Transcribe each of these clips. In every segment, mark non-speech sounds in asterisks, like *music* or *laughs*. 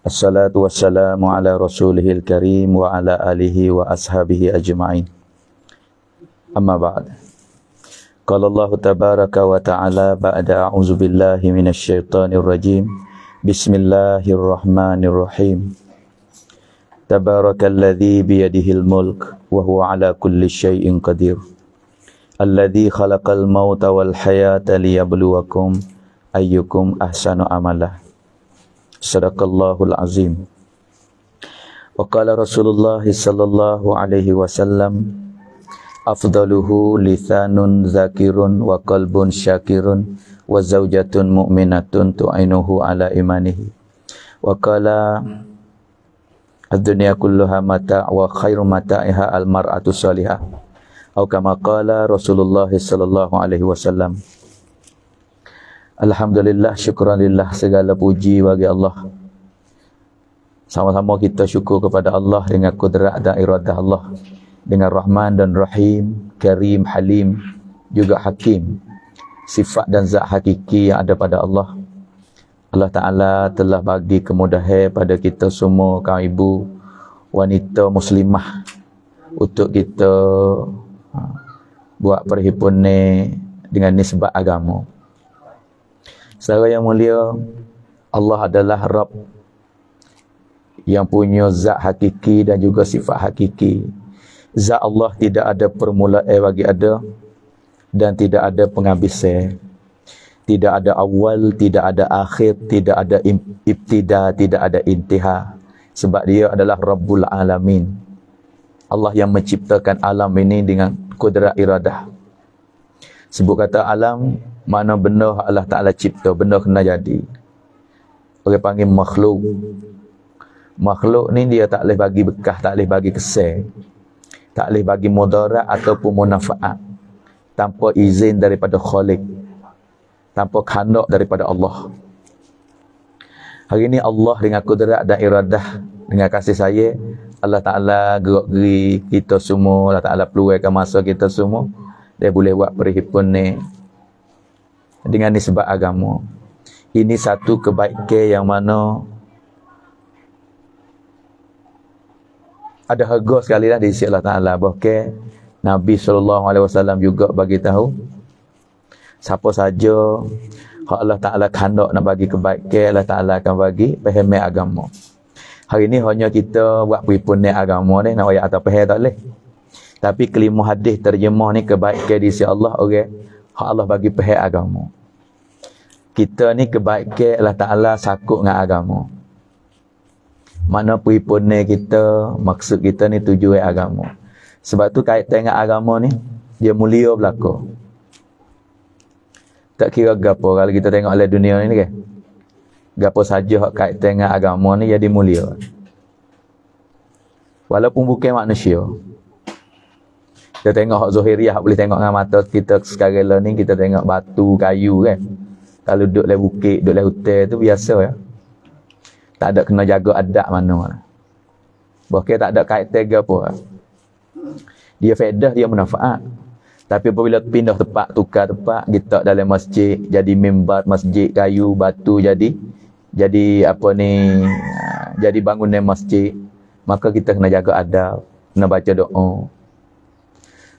Assalatu wassalamu ala rasulihil karim wa ala alihi wa ashabihi ajma'in. Amma ba'd. Qala Allah tabaraka wa ta'ala ba'da a'udzu billahi minasy syaithanir rajim. Bismillahirrahmanirrahim. Tabarakalladzi biyadihil mulk wa huwa ala kulli syai'in qadir. Alladzi khalaqal mauta wal hayata liyabluwakum ayyukum ahsanu amala. Sadaqallahul azim. Wa qala Rasulullah sallallahu alaihi wasallam afdaluhu lithanun zakirun wa qalbun syakirun wa zaujatun mu'minatun tu'inuhu ala imanihi. Wa qala ad-dunya kulluha mata' wa khairu mata'iha al-mar'atu salihah. Atau kama qala Rasulullah sallallahu alaihi wasallam Alhamdulillah, syukuranillah segala puji bagi Allah. Sama-sama kita syukur kepada Allah dengan kudrat dan iradah Allah. Dengan Rahman dan Rahim, Karim, Halim, juga Hakim. Sifat dan zat hakiki yang ada pada Allah. Allah Ta'ala telah bagi kemudahan pada kita semua, kaum ibu, wanita muslimah untuk kita ha, buat perhimpunan dengan nisbat agama. Saudara yang mulia, Allah adalah Rabb yang punya zat hakiki dan juga sifat hakiki. Zat Allah tidak ada permulaan bagi ada dan tidak ada penghabisan. Tidak ada awal, tidak ada akhir, tidak ada ibtida, tidak ada intiha. Sebab dia adalah Rabbul Alamin. Allah yang menciptakan alam ini dengan kudrat iradah. Sebut kata alam, mana benda Allah Ta'ala cipta, benda kena jadi. Orang panggil makhluk. Makhluk ni dia tak boleh bagi bekah, tak boleh bagi kesan. Tak boleh bagi mudarat ataupun munafaat. Tanpa izin daripada khalik. Tanpa kandak daripada Allah. Hari ini Allah dengan kudrat dan iradah, dengan kasih saya, Allah Ta'ala gerak geri kita semua, Allah Ta'ala peluangkan masa kita semua, dia boleh buat perhimpunan ni dengan nisbat agama. Ini satu kebaikan yang mana ada harga sekali lah di sisi Allah Ta'ala. Bahkan Nabi SAW juga bagi tahu siapa saja kalau Allah Ta'ala kandak nak bagi kebaikan, Allah Ta'ala akan bagi pahami agama. Hari ini hanya kita buat perhimpunan agama ni, nak ayat atau paham tak boleh. Tapi kelima hadis terjemah ni kebaikan di sisi Allah, orang okay? Allah bagi paham agama kita ni kebaikan Allah Ta'ala sakut dengan agama. Mana perhimpunan kita, maksud kita ni tujuan agama. Sebab tu kaitan dengan agama ni, dia mulia belaka. Tak kira gapo kalau kita tengok oleh dunia ni kan. Gapo saja hak kaitan dengan agama ni jadi mulia. Walaupun bukan manusia. Kita tengok hak zahiriah boleh tengok dengan mata kita sekarang ni kita tengok batu, kayu kan kalau duduk dalam bukit, duduk dalam hotel tu biasa ya. Tak ada kena jaga adat mana. Bahkan tak ada kaitan ke apa. Dia faedah, dia manfaat. Tapi apabila pindah tempat, tukar tempat, kita dalam masjid, jadi mimbar masjid, kayu, batu jadi jadi apa ni, jadi bangunan masjid, maka kita kena jaga adab, kena baca doa.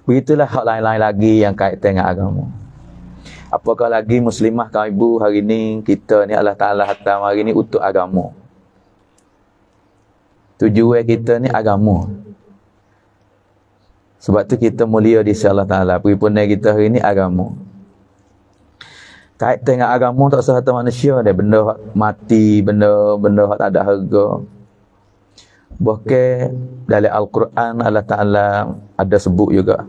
Begitulah hal lain-lain lagi yang kaitan dengan agama. Apakah lagi muslimah kaum ibu hari ini kita ni Allah Ta'ala hatam hari ini untuk agama. Tujuan kita ni agama. Sebab tu kita mulia di sisi Allah Ta'ala. Perhimpunan kita hari ini agama. Kait dengan agama tak sahata manusia dia. Benda mati, benda benda tak ada harga. Bahkan dalam Al-Quran Allah Ta'ala ada sebut juga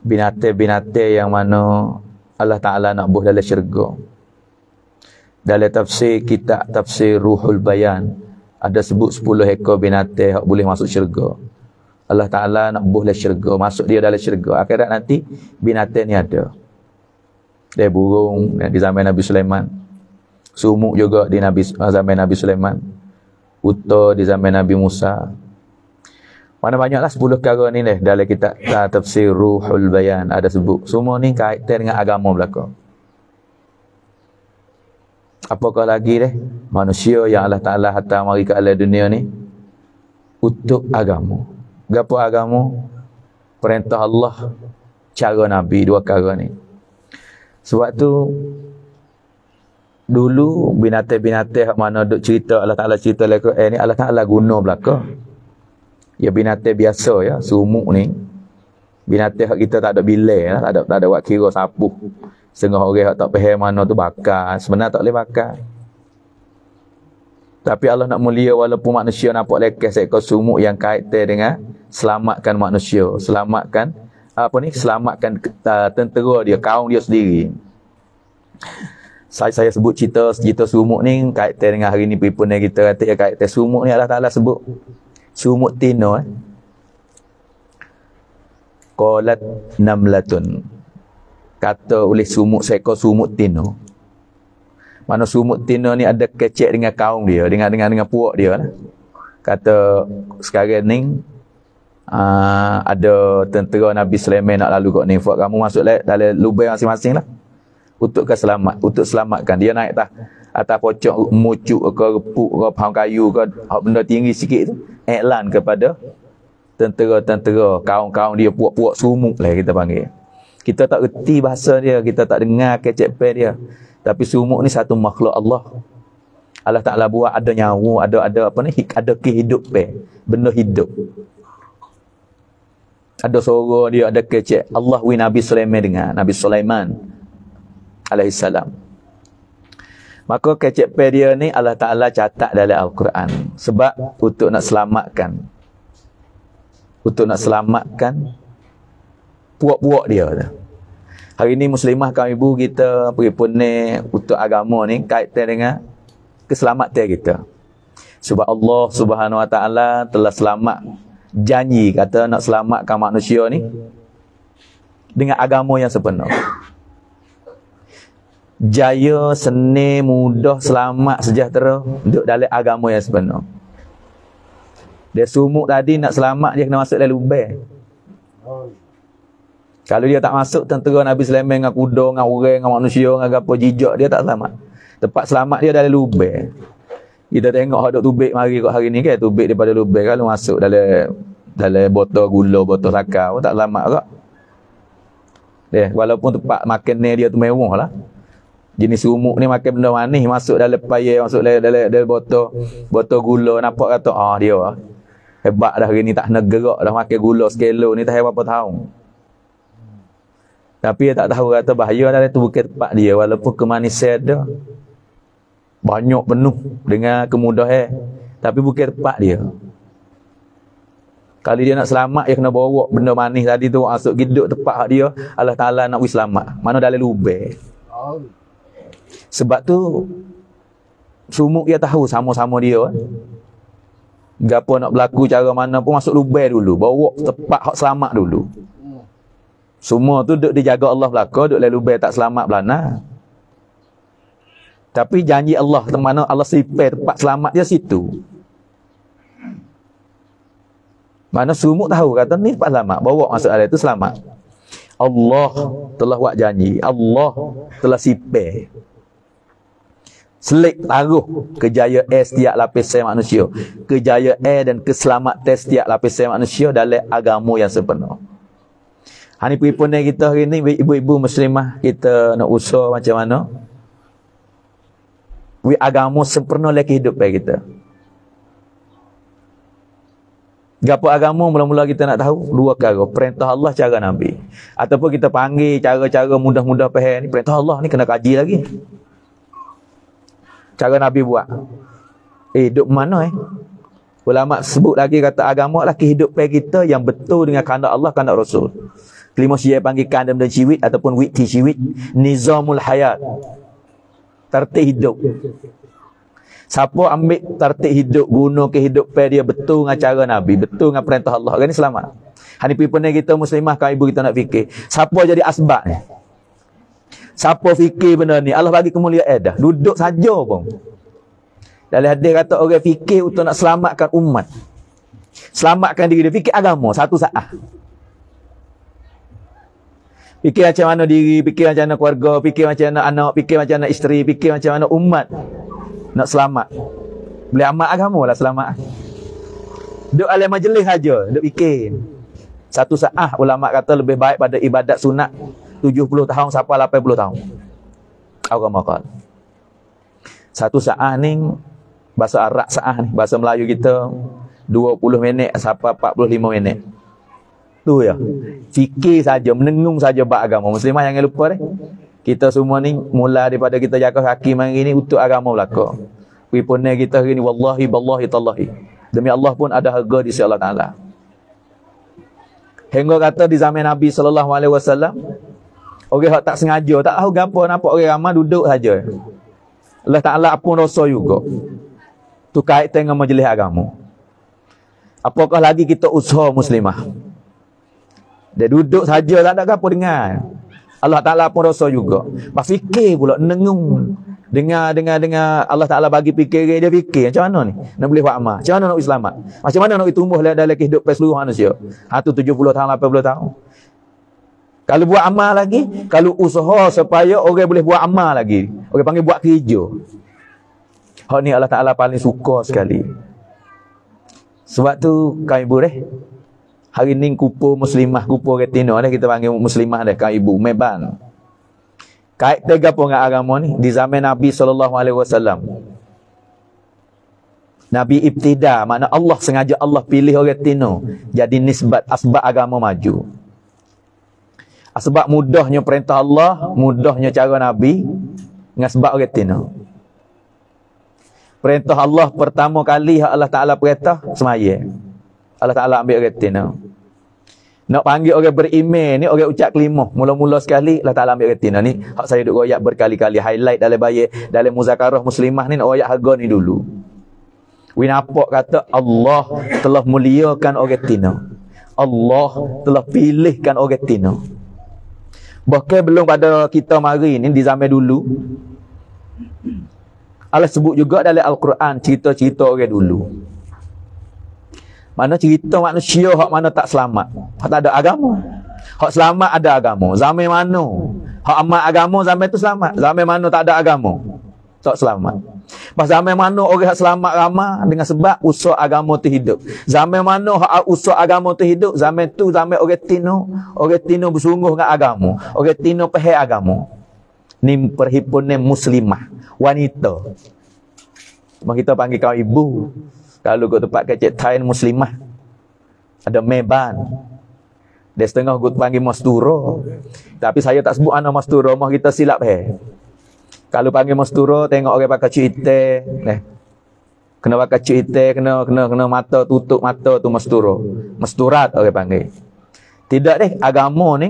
binatang-binatang yang mana Allah Ta'ala nak buh dalam syurga. Dalam tafsir kita tafsir Ruhul Bayan ada sebut 10 ekor binatang yang boleh masuk syurga. Allah Ta'ala nak buh dalam syurga, masuk dia dalam syurga. Akhirat nanti binatang ni ada. Dia burung di zaman Nabi Sulaiman. Sumuk juga di Nabi zaman Nabi Sulaiman. Uta di zaman Nabi Musa. Mana banyaklah 10 perkara ni deh dalam kitab tafsir Ruhul Bayan ada sebut. Semua ni kaitan dengan agama belaka. Apakah lagi deh? Manusia yang Allah Ta'ala hantar mari ke alam dunia ni untuk agama. Gapo agama? Perintah Allah, cara Nabi, dua cara ni. Sebab tu dulu binatang-binatang mana duk cerita Allah Taala cerita lagi eh ni Allah Taala guna belaka. Ya binatang biasa ya, sumuk ni. Binatang kita tak ada bilai ya, tak ada tak ada buat kira sapu. Setengah orang tak faham mana tu bakar, sebenarnya tak boleh bakar. Tapi Allah nak mulia walaupun manusia nampak lekas seekor sumuk yang kaitan dengan selamatkan manusia, selamatkan apa ni? Selamatkan tentera dia, kaum dia sendiri. Saya saya sebut cerita cerita sumuk ni kaitan dengan hari ni pipun kita kata ya kaitan sumuk ni Allah Taala sebut sumuk tino eh. Qalat namlatun. Kata oleh sumuk seekor sumuk tino. Mana sumuk tino ni ada kecek dengan kaum dia, dengan dengan dengan puak dia lah. Kata sekarang ni uh, ada tentera Nabi Sulaiman nak lalu kat ni. Fuak kamu masuk dalam lubang masing-masing lah. Untuk keselamat, untuk selamatkan. Dia naik tah atas pocok mucuk ke repuk ke pohon kayu ke benda tinggi sikit tu. Iklan kepada tentera-tentera, kaum-kaum dia puak-puak sumuk lah kita panggil. Kita tak reti bahasa dia, kita tak dengar kecek pen dia. Tapi sumuk ni satu makhluk Allah. Allah Ta'ala buat ada nyawa, ada ada apa ni, ada kehidupan. Benda hidup ada suara dia ada kecek Allah wi Nabi Sulaiman dengan Nabi Sulaiman alaihi salam. Maka kecek dia ni Allah Taala catat dalam al-Quran. Sebab untuk nak selamatkan untuk nak selamatkan puak-puak dia hari ni muslimah kaum ibu kita pergi punik untuk agama ni kaitan dengan keselamatan kita. Sebab Allah Subhanahu Wa Taala telah selamat janji kata nak selamatkan manusia ni dengan agama yang sepenuh. Jaya, seni, mudah, selamat, sejahtera duduk dalam agama yang sepenuh. Dia sumuk tadi nak selamat dia kena masuk dalam lubang. Kalau dia tak masuk tentera Nabi Sulaiman dengan kuda, dengan orang, dengan manusia, dengan apa jijak dia tak selamat. Tempat selamat dia dalam lubang. Kita tengok hak tubik mari kat hari ni kan tubik daripada lubang kalau masuk dalam dalam botol gula, botol sakar tak lama kak. Deh, walaupun tempat makan dia tu mewah lah. Jenis umuk ni makan benda manis masuk dalam payah, masuk dalam dalam, dalam botol botol gula nampak kata ah dia lah. Hebat dah hari ni tak nak gerak dah makan gula sekilo ni tak berapa tahun. Tapi dia tak tahu kata bahaya dalam tu bukan tempat dia walaupun kemanisan dia banyak penuh dengan kemudahan tapi bukan tempat dia kalau dia nak selamat dia kena bawa benda manis tadi tu masuk hidup tempat dia Allah Taala nak wis selamat mana dalam lubang sebab tu sumuk dia tahu sama-sama dia gapo nak berlaku cara mana pun masuk lubang dulu bawa tempat hak selamat dulu semua tu duk dijaga Allah belaka duk dalam lubang tak selamat belana tapi janji Allah mana Allah sipai tempat selamat dia situ. Mana sumuk tahu kata ni tempat selamat. Bawa masuk air itu selamat. Allah telah buat janji. Allah telah sipai. Selik taruh kejayaan setiap lapisan manusia. Kejayaan dan keselamatan setiap lapisan manusia dalam agama yang sepenuh. Hani pun kita hari ni ibu-ibu muslimah kita nak usaha macam mana? we agama sempurna lagi hidup bagi kita. Gapo agama mula-mula kita nak tahu dua perkara, perintah Allah cara Nabi. Ataupun kita panggil cara-cara mudah-mudah faham ni perintah Allah ni kena kaji lagi. Cara Nabi buat. Eh hidup mana eh? Ulama sebut lagi kata agama lah kehidupan kita yang betul dengan kehendak Allah, kehendak Rasul. Kelima siya panggil kandam dan ciwit ataupun witi ciwit. Nizamul hayat tertib hidup. Siapa ambil tertib hidup, guna kehidupan dia betul dengan cara Nabi, betul dengan perintah Allah, kan ni selamat. Hani pun kita muslimah kan ibu kita nak fikir. Siapa jadi asbab ni? Siapa fikir benda ni? Allah bagi kemuliaan eh dah. Duduk saja pun. Dalam hadis kata orang fikir untuk nak selamatkan umat. Selamatkan diri dia. Fikir agama satu saat. Fikir macam mana diri, fikir macam mana keluarga, fikir macam mana anak, fikir macam mana isteri, fikir macam mana umat. Nak selamat. Boleh amat agama lah selamat. Duk alih majlis saja, duk fikir. Satu saat ulama kata lebih baik pada ibadat sunat 70 tahun sampai 80 tahun. Agama kata. Satu saat ni bahasa Arab saat ni, bahasa Melayu kita 20 minit sampai 45 minit. Tu ya. Fikir saja, menengung saja bab agama. Muslimah jangan lupa deh. Kita semua ni mula daripada kita jaga kaki hari ni untuk agama belaka. Wipune kita hari ni wallahi billahi tallahi. Demi Allah pun ada harga di sisi Allah Taala. Hingga kata di zaman Nabi sallallahu alaihi wasallam orang tak sengaja tak tahu gapo nampak orang ramai duduk saja. Allah Taala pun rasa juga. Tu kait dengan majlis agama. Apakah lagi kita usaha muslimah? Dia duduk saja tak ada apa dengar. Allah Taala pun rasa juga. Pas fikir pula nengung. Dengar dengar dengar Allah Taala bagi fikir dia fikir macam mana ni nak boleh buat amal. Macam mana nak selamat? Macam mana nak tumbuh dalam kehidupan seluruh manusia? Ha tu 70 tahun 80 tahun. Kalau buat amal lagi, kalau usaha supaya orang boleh buat amal lagi. Orang panggil buat kerja. Hak ni Allah Taala paling suka sekali. Sebab tu kau ibu deh. Hari ni kupu muslimah, kupu retina dah kita panggil muslimah dah kau ibu meban. Kait tega pun dengan agama ni di zaman Nabi wasallam. Nabi ibtida makna Allah sengaja Allah pilih orang tino jadi nisbat asbab agama maju. Sebab mudahnya perintah Allah, mudahnya cara Nabi dengan sebab orang tino. Perintah Allah pertama kali Allah Taala perintah semaya. Allah Taala ambil orang tino. Nak panggil orang beriman ni orang ucap kelima. Mula-mula sekali Allah Taala ambil retina ni. Hak saya duk royak berkali-kali highlight dalam bayar dalam muzakarah muslimah ni nak royak harga ni dulu. We nampak kata Allah telah muliakan orang tina. Allah telah pilihkan orang tina. Bahkan belum pada kita mari ni di zaman dulu. Allah sebut juga dalam Al-Quran cerita-cerita orang dulu. Mana cerita manusia hak mana tak selamat. Hak tak ada agama. Hak selamat ada agama. Zaman mana? Hak amat agama zaman tu selamat. Zaman mana tak ada agama? Tak selamat. Pas zaman mana orang selamat ramah dengan sebab usaha agama tu hidup. Zaman mana hak agama tu hidup? Zaman tu zaman orang tino, orang tino bersungguh dengan agama. Orang tino pahal agama. Ni perhimpunan muslimah, wanita. Cuma kita panggil kau ibu. Kalau kau tempat kecil Tain Muslimah. Ada Meban. Dia setengah kau panggil Masturo. Tapi saya tak sebut anak Masturo. Mah kita silap he. Kalau panggil Masturo, tengok orang pakai cuite. Eh. Kena pakai cuite, kena kena kena mata tutup mata tu Masturo. Masturat orang panggil. Tidak deh, agama ni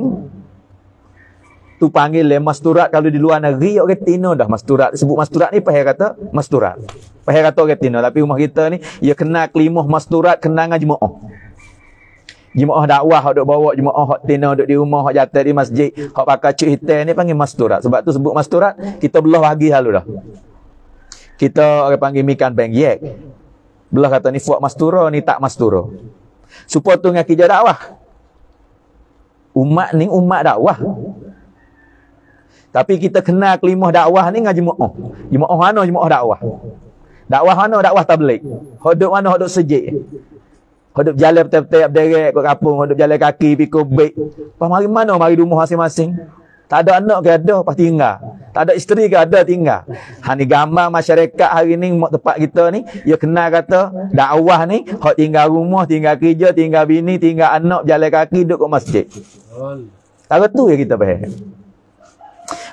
tu panggil le masturat kalau di luar negeri orang tino dah masturat sebut masturat ni pahal kata masturat pahal kata orang tino tapi rumah kita ni ia kena kelimah masturat kena dengan jemaah jemaah dakwah dok bawa jemaah hok tino dok di rumah hok jatuh di masjid hok pakai cuk hitam ni panggil masturat sebab tu sebut masturat kita belah bagi halu dah kita orang panggil mikan bengyek belah kata ni fuak mastura ni tak mastura supaya tu dengan kerja dakwah umat ni umat dakwah tapi kita kenal kelimah dakwah ni dengan jemaah. Jemaah mana jemaah dakwah? Dakwah mana dakwah tabligh? Hidup mana hidup sejik? Hidup jalan betul-betul derek ke kampung, hidup jalan kaki pikul baik. Pas mari mana mari rumah masing-masing? Tak ada anak ke ada, pas tinggal. Tak ada isteri ke ada, tinggal. Ha ni gambar masyarakat hari ni, tempat kita ni, dia kenal kata, dakwah ni, hak tinggal rumah, tinggal kerja, tinggal bini, tinggal anak, jalan kaki, duduk ke masjid. Tak tu ya kita faham.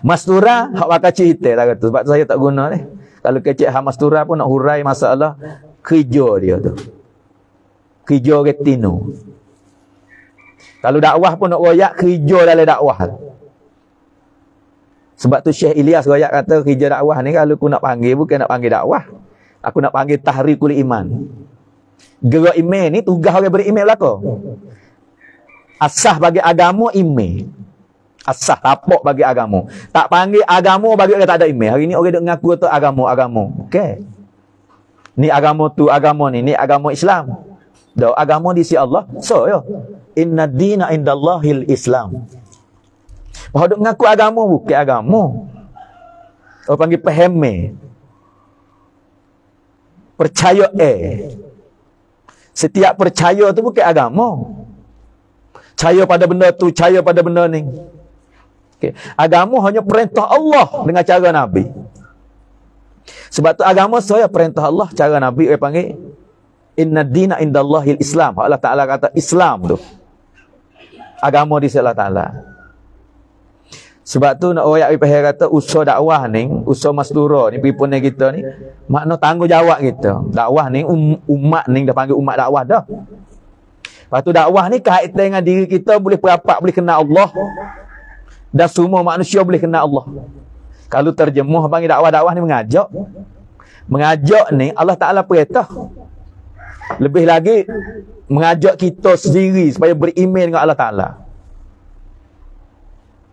Mastura hak pakai cerita tak kata sebab saya tak guna ni. Kalau kecek hak mastura pun nak hurai masalah kerja dia tu. Kerja retino. Kalau dakwah pun nak royak kerja dalam dakwah. Sebab tu Syekh Ilyas royak kata kerja dakwah ni kalau aku nak panggil bukan nak panggil dakwah. Aku nak panggil tahrikul iman. Gerak iman ni tugas orang beriman belaka. Asah bagi agama iman asah tapak bagi agama. Tak panggil agama bagi orang tak ada iman. Hari ni orang duk ngaku tu agama, agama. Okey. Ni agama tu agama ni, ni agama Islam. Dah agama di sisi Allah. So yo. Inna dina indallahil Islam. Bahawa duk ngaku agama bukan agama. Orang panggil pahame. Percaya eh. Setiap percaya tu bukan agama. Percaya pada benda tu, percaya pada benda ni. Okay. Agama hanya perintah Allah dengan cara Nabi. Sebab tu agama saya perintah Allah, cara Nabi dia panggil Inna dina indallahil Islam. Allah Ta'ala kata Islam tu. Agama di Allah Ta'ala. Sebab tu nak orang yang kata usaha dakwah ni, usaha masdura ni, pipun kita ni, makna tanggungjawab kita. Dakwah ni, um, umat ni dah panggil umat dakwah dah. Lepas tu dakwah ni kaitan dengan diri kita boleh perapat, boleh kenal Allah. Dan semua manusia boleh kenal Allah. Kalau terjemuh panggil dakwah-dakwah ni mengajak. Mengajak ni Allah Ta'ala perintah. Lebih lagi mengajak kita sendiri supaya beriman dengan Allah Ta'ala.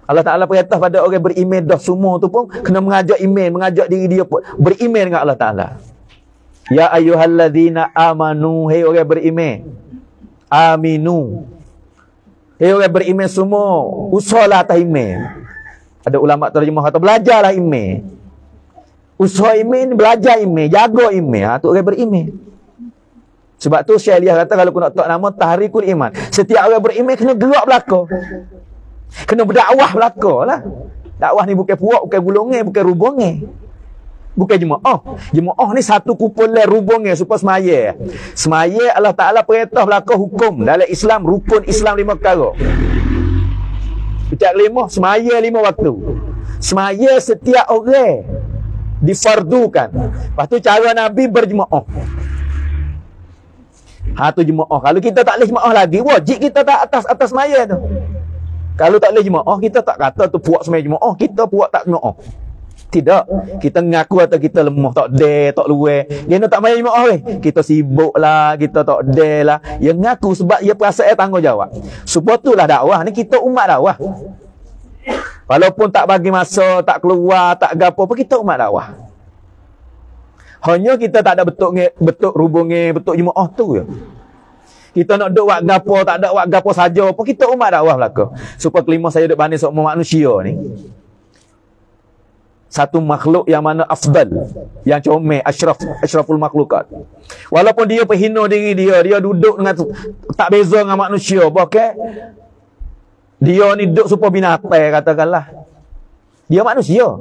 Allah Ta'ala perintah pada orang beriman dah semua tu pun kena mengajak iman, mengajak diri dia pun beriman dengan Allah Ta'ala. Ya ayyuhalladzina amanu, hei orang beriman. Aminu. Hei orang beriman semua, usahlah atas iman. Ada ulama terjemah kata belajarlah iman. Usaha iman, belajar iman, jaga iman. Ha, tu orang beriman. Sebab tu Syekh Liah kata kalau aku nak tahu nama Tahrikul Iman. Setiap orang beriman kena gerak belaka. Kena berdakwah belaka lah. Dakwah ni bukan puak, bukan gulungan, bukan rubungan. Bukan jemaah. Jemaah ni satu kumpulan rubungnya supaya semaya. Semaya Allah Ta'ala perintah belaka hukum. Dalam Islam, rukun Islam lima perkara. Setiap lima, semaya lima waktu. Semaya setiap orang difardukan. Lepas tu cara Nabi berjemaah. Ha tu jemaah. Kalau kita tak boleh jemaah lagi, wajib kita tak atas atas semaya tu. Kalau tak boleh jemaah, kita tak kata tu puak semaya jemaah, kita puak tak jemaah. Tidak. Kita ngaku atau kita lemah, tak de, tak luwe. Dia tak main jemaah weh. Kita sibuk lah, kita tak de lah. Yang ngaku sebab dia perasaan tanggungjawab. Sebab itulah dakwah ni kita umat dakwah. Walaupun tak bagi masa, tak keluar, tak gapo apa kita umat dakwah. Hanya kita tak ada betul betul rubungnya, betul jemaah tu je. Kita nak duk buat gapo, tak ada buat gapo saja apa kita umat dakwah belaka. Supaya kelima saya duk banding semua manusia ni. Satu makhluk yang mana afdal yang comel asyraf asyraful makhlukat. Walaupun dia penghina diri dia dia duduk dengan tak beza dengan manusia bahkan dia ni duduk supaya binatang katakanlah. Dia manusia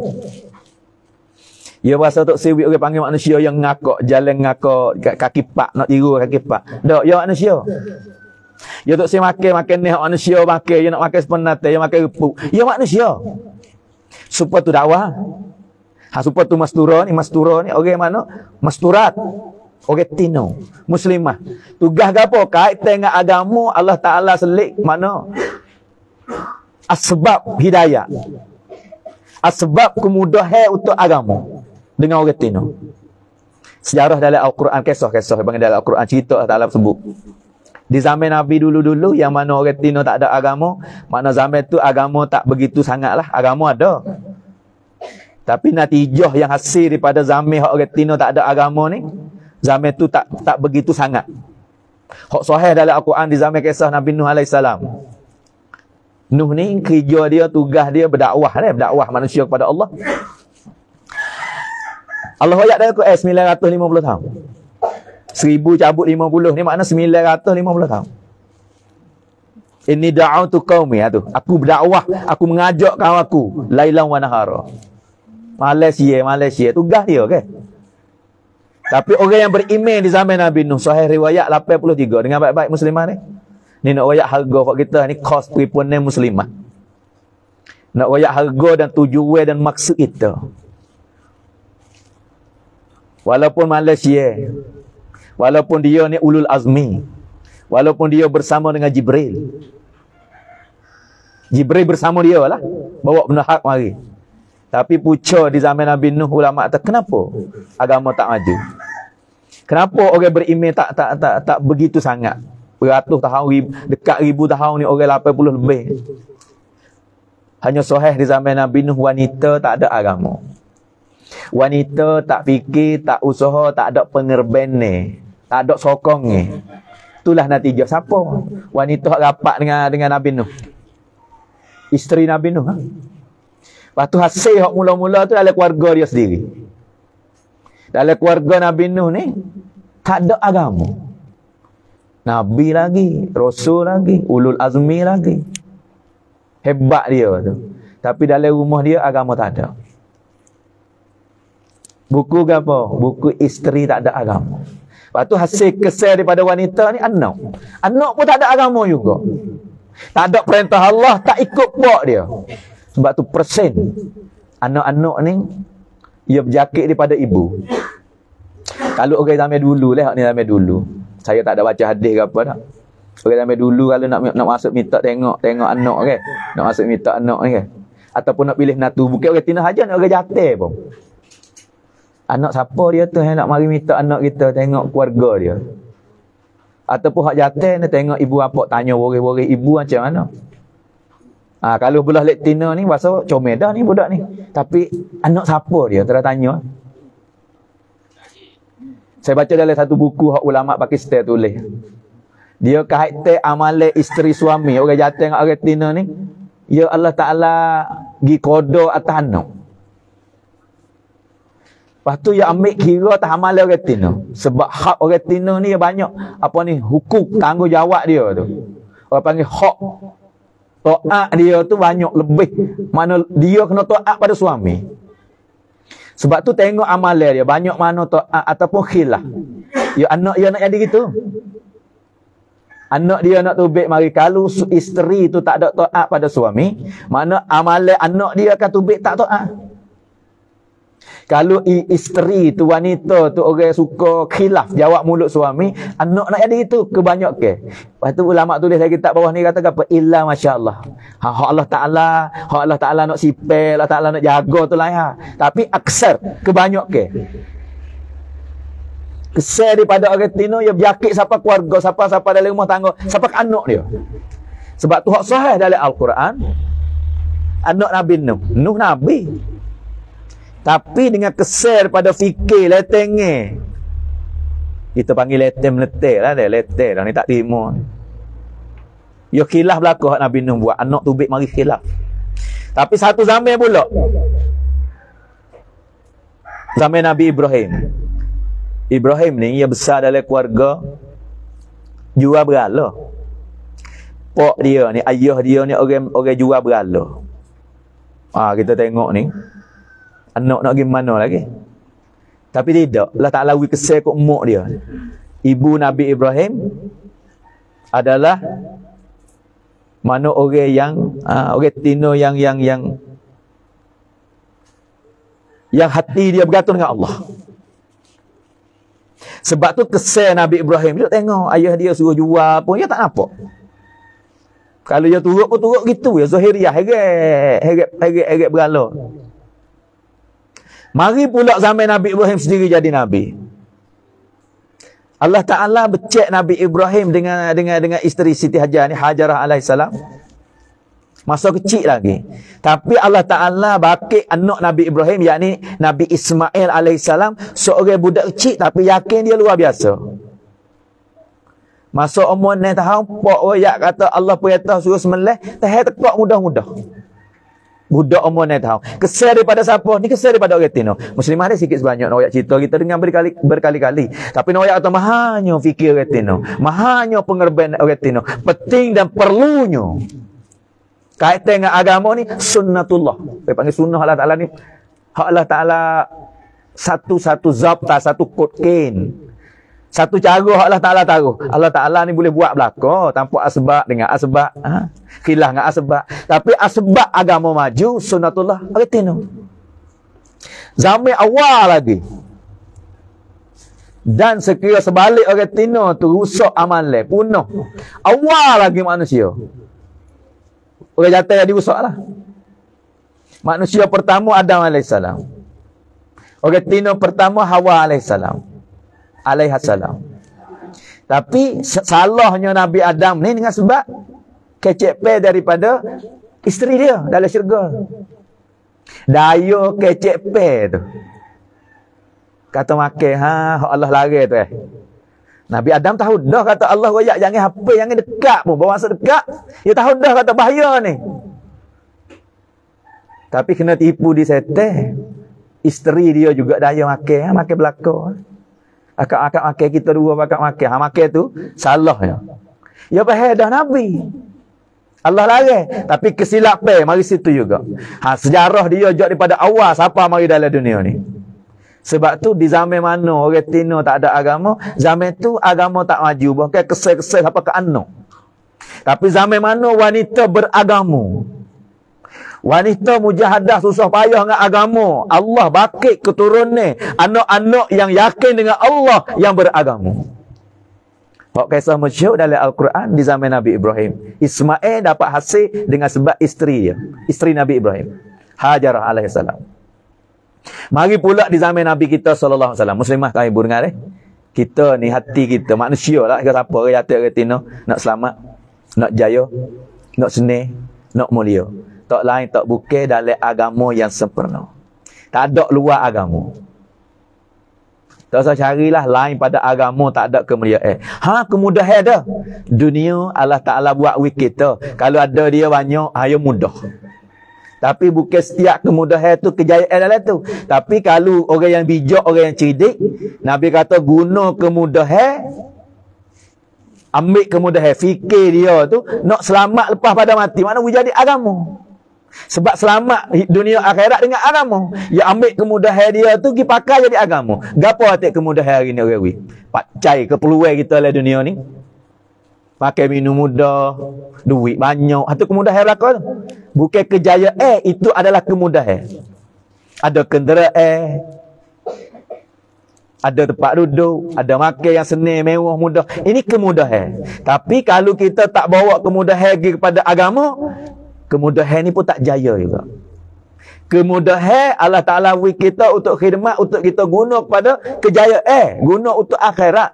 dia rasa tok siwik orang panggil manusia yang ngakak jalan ngakak kaki pak nak tiru kaki pak dak dia manusia dia tok si makan makan ni manusia makan dia nak makan sepenat dia makan repuk dia manusia supaya tu dakwah Ha supaya tu mastura ni, mastura ni orang mana? Masturat. Orang tino. Muslimah. Tugas gapo? Kait dengan agama Allah Taala selik mana? Asbab hidayah. Asbab kemudahan untuk agama dengan orang tino. Sejarah dalam Al-Quran kisah-kisah bagi dalam Al-Quran cerita Allah Taala sebut. Di zaman Nabi dulu-dulu yang mana orang tino tak ada agama, mana zaman tu agama tak begitu sangatlah, agama ada. Tapi natijah yang hasil daripada zaman orang Tino tak ada agama ni, zaman tu tak tak begitu sangat. Hak sahih dalam Al-Quran di zaman kisah Nabi Nuh AS. Nuh ni kerja dia, tugas dia berdakwah ni, berdakwah manusia kepada Allah. Allah ayat dalam Quran 950 tahun. 1000 cabut 50 ni makna 950 tahun. Ini da'autu qaumi tu. Aku berdakwah, aku mengajak kaum aku lailan wa nahara. Malaysia, Malaysia. Tugas dia kan. Tapi orang yang beriman di zaman Nabi Nuh. Sahih riwayat 83. Dengan baik-baik muslimah ni. Ni nak wayak harga kat kita ni. Kos peripunan muslimah. Nak wayak harga dan tujuan dan maksud kita. Walaupun Malaysia. Walaupun dia ni ulul azmi. Walaupun dia bersama dengan Jibril. Jibril bersama dia lah. Bawa benda hak mari. Tapi puca di zaman Nabi Nuh ulama kata kenapa agama tak maju? Kenapa orang beriman tak tak tak tak begitu sangat? Beratus tahun dekat ribu tahun ni orang 80 lebih. Hanya sahih di zaman Nabi Nuh wanita tak ada agama. Wanita tak fikir, tak usaha, tak ada pengerben ni. Tak ada sokong ni. Itulah natijah siapa? Wanita rapat dengan dengan Nabi Nuh. Isteri Nabi Nuh. Ha? Lepas tu hasil hak mula-mula tu dalam keluarga dia sendiri. Dalam keluarga Nabi Nuh ni, tak ada agama. Nabi lagi, Rasul lagi, Ulul Azmi lagi. Hebat dia tu. Tapi dalam rumah dia agama tak ada. Buku apa? Buku isteri tak ada agama. Lepas tu hasil kesal daripada wanita ni anak. Anak pun tak ada agama juga. Tak ada perintah Allah, tak ikut buat dia. Sebab tu persen anak-anak ni ia berjakit daripada ibu. Kalau orang zaman dulu lah, ni zaman dulu. Saya tak ada baca hadis ke apa dah. Orang zaman dulu kalau nak nak masuk minta tengok tengok anak ke. Nak masuk minta anak ke. Ataupun nak pilih natu. Bukan orang tina haja nak orang jatuh pun. Anak siapa dia tu yang nak mari minta anak kita tengok keluarga dia. Ataupun hak jatuh ni tengok ibu apa tanya wori-wori ibu macam mana. Ha, kalau belah letina ni bahasa comel dah ni budak ni. Tapi anak siapa dia? Tera tanya. Saya baca dalam satu buku hak ulama Pakistan tulis. Dia kait amale isteri suami orang jatuh dengan orang tina ni. Ya Allah Ta'ala gi kodo atas anak. Lepas tu ya ambil kira tak amal orang tina. Sebab hak orang tina ni banyak apa ni hukum tanggungjawab dia tu. Orang panggil hak To'at dia tu banyak lebih. Mana dia kena to'at pada suami. Sebab tu tengok amalan dia. Banyak mana to'at ataupun khilaf. Ya anak dia nak jadi gitu. Anak dia nak tubik mari. Kalau isteri tu tak ada to'at pada suami. Mana amalan anak dia akan tubik tak to'at. Kalau isteri tu wanita tu orang suka khilaf jawab mulut suami, anak nak jadi itu kebanyak ke. Lepas tu ulama tulis lagi kitab bawah ni kata apa? Illa masya-Allah. Ha, ha Allah Taala, ha Allah Taala nak sipel, Allah Taala nak jaga tu lah ya. Tapi aksar kebanyak ke. Kesal daripada orang tino yang berjakit siapa keluarga, siapa siapa dalam rumah tangga, siapa anak dia. Sebab tu hak sahih dalam Al-Quran. Anak Nabi Nuh. Nuh Nabi. Tapi dengan kesel pada fikir letenge. Kita panggil letem letek lah dia. Letek dah ni tak terima. Ya khilaf berlaku Nabi Nuh buat. Anak tubik mari khilaf. Tapi satu zaman pula. Zaman Nabi Ibrahim. Ibrahim ni ia besar dalam keluarga jual berala. Pak dia ni, ayah dia ni orang orang jual berala. Ah kita tengok ni. Anak nak pergi mana lagi? Tapi tidak. Allah Ta'ala wui kesel ke umuk dia. Ibu Nabi Ibrahim adalah mana orang yang uh, orang tino yang yang yang yang hati dia bergantung dengan Allah. Sebab tu kesel Nabi Ibrahim. Dia tengok ayah dia suruh jual pun. Dia tak nampak. Kalau dia turut pun turut gitu. Ya Zahiriah. Heret. Heret. Heret. Heret berala. Mari pula zaman Nabi Ibrahim sendiri jadi Nabi. Allah Ta'ala becek Nabi Ibrahim dengan dengan dengan isteri Siti Hajar ni, Hajarah alaihissalam. Masa kecil lagi. Tapi Allah Ta'ala bakit anak Nabi Ibrahim, yakni Nabi Ismail alaihissalam, seorang budak kecil tapi yakin dia luar biasa. Masa umur ni tahun, Pak Wayak kata Allah perintah suruh semelih, tak tekak mudah-mudah budak umur ni tahu. Kesal daripada siapa? Ni kesal daripada orang Tino. Muslimah ada sikit sebanyak nak cerita kita dengar berkali berkali-kali. Tapi nak atau mahanya fikir orang Tino. Mahanya pengerban orang Tino. Penting dan perlunya. Kaitan dengan agama ni sunnatullah. Saya panggil sunnah Allah Taala ni. Allah Taala satu-satu zabta, satu kod kain. Satu cara Allah Ta'ala taruh. Allah Ta'ala ni boleh buat belaka tanpa asbab dengan asbab. Ha? Khilah dengan asbab. Tapi asbab agama maju, sunatullah, retino. Zaman awal lagi. Dan sekira sebalik orang tino tu rusak amalan, punuh. Awal lagi manusia. Orang jatuh yang dirusak lah. Manusia pertama Adam AS. Orang tino pertama Hawa AS alaihi salam. Tapi salahnya Nabi Adam ni dengan sebab kecek pe daripada isteri dia dalam syurga. Daya kecek pe tu. Kata makan ha Allah lari tu eh. Nabi Adam tahu dah kata Allah royak jangan apa jangan dekat pun bawa masa dekat. Dia tahu dah kata bahaya ni. Tapi kena tipu di setel. Isteri dia juga daya makan, ha? makan belakang. Akak-akak makan kita dua akak makan. Ha makan tu salah ya. Ya bahaya dah Nabi. Allah larang. Tapi kesilapan mari situ juga. Ha sejarah dia jauh daripada awal siapa mari dalam dunia ni. Sebab tu di zaman mana orang Tino tak ada agama, zaman tu agama tak maju. Bahkan kesel-kesel apa ke anu. Tapi zaman mana wanita beragama. Wanita mujahadah susah payah dengan agama. Allah bakit keturunan anak-anak yang yakin dengan Allah yang beragama. Hak kisah masyhur dalam Al-Quran di zaman Nabi Ibrahim. Ismail dapat hasil dengan sebab isteri dia. Isteri Nabi Ibrahim. Hajarah alaihissalam. Mari pula di zaman Nabi kita sallallahu alaihi wasallam. Muslimah kami dengar eh. Kita ni hati kita manusia lah kita siapa orang jatuh ke nak selamat, nak jaya, nak seni, nak mulia tak lain tak bukan dalam agama yang sempurna. Tak ada luar agama. Tak usah carilah lain pada agama tak ada kemuliaan. Ha kemudahan dah. Dunia Allah Taala buat wik kita. Kalau ada dia banyak, ayo mudah. Tapi bukan setiap kemudahan tu kejayaan dalam tu. Tapi kalau orang yang bijak, orang yang cerdik, Nabi kata guna kemudahan ambil kemudahan fikir dia tu nak selamat lepas pada mati. Mana boleh jadi agama? Sebab selamat dunia akhirat dengan agama. Ya ambil kemudahan dia tu pergi pakai jadi agama. Gapo hati kemudahan hari ni orang? Pacai keperluan kita dalam dunia ni. Pakai minum mudah, duit banyak. Atau kemudahan belaka tu. Bukan kejayaan, eh, itu adalah kemudahan. Ada kenderaan, ada tempat duduk, ada makan yang senang, mewah, mudah. Ini kemudahan. Tapi kalau kita tak bawa kemudahan kepada agama, kemudahan ni pun tak jaya juga. Kemudahan Allah Ta'ala beri kita untuk khidmat, untuk kita guna kepada kejayaan. Eh, guna untuk akhirat.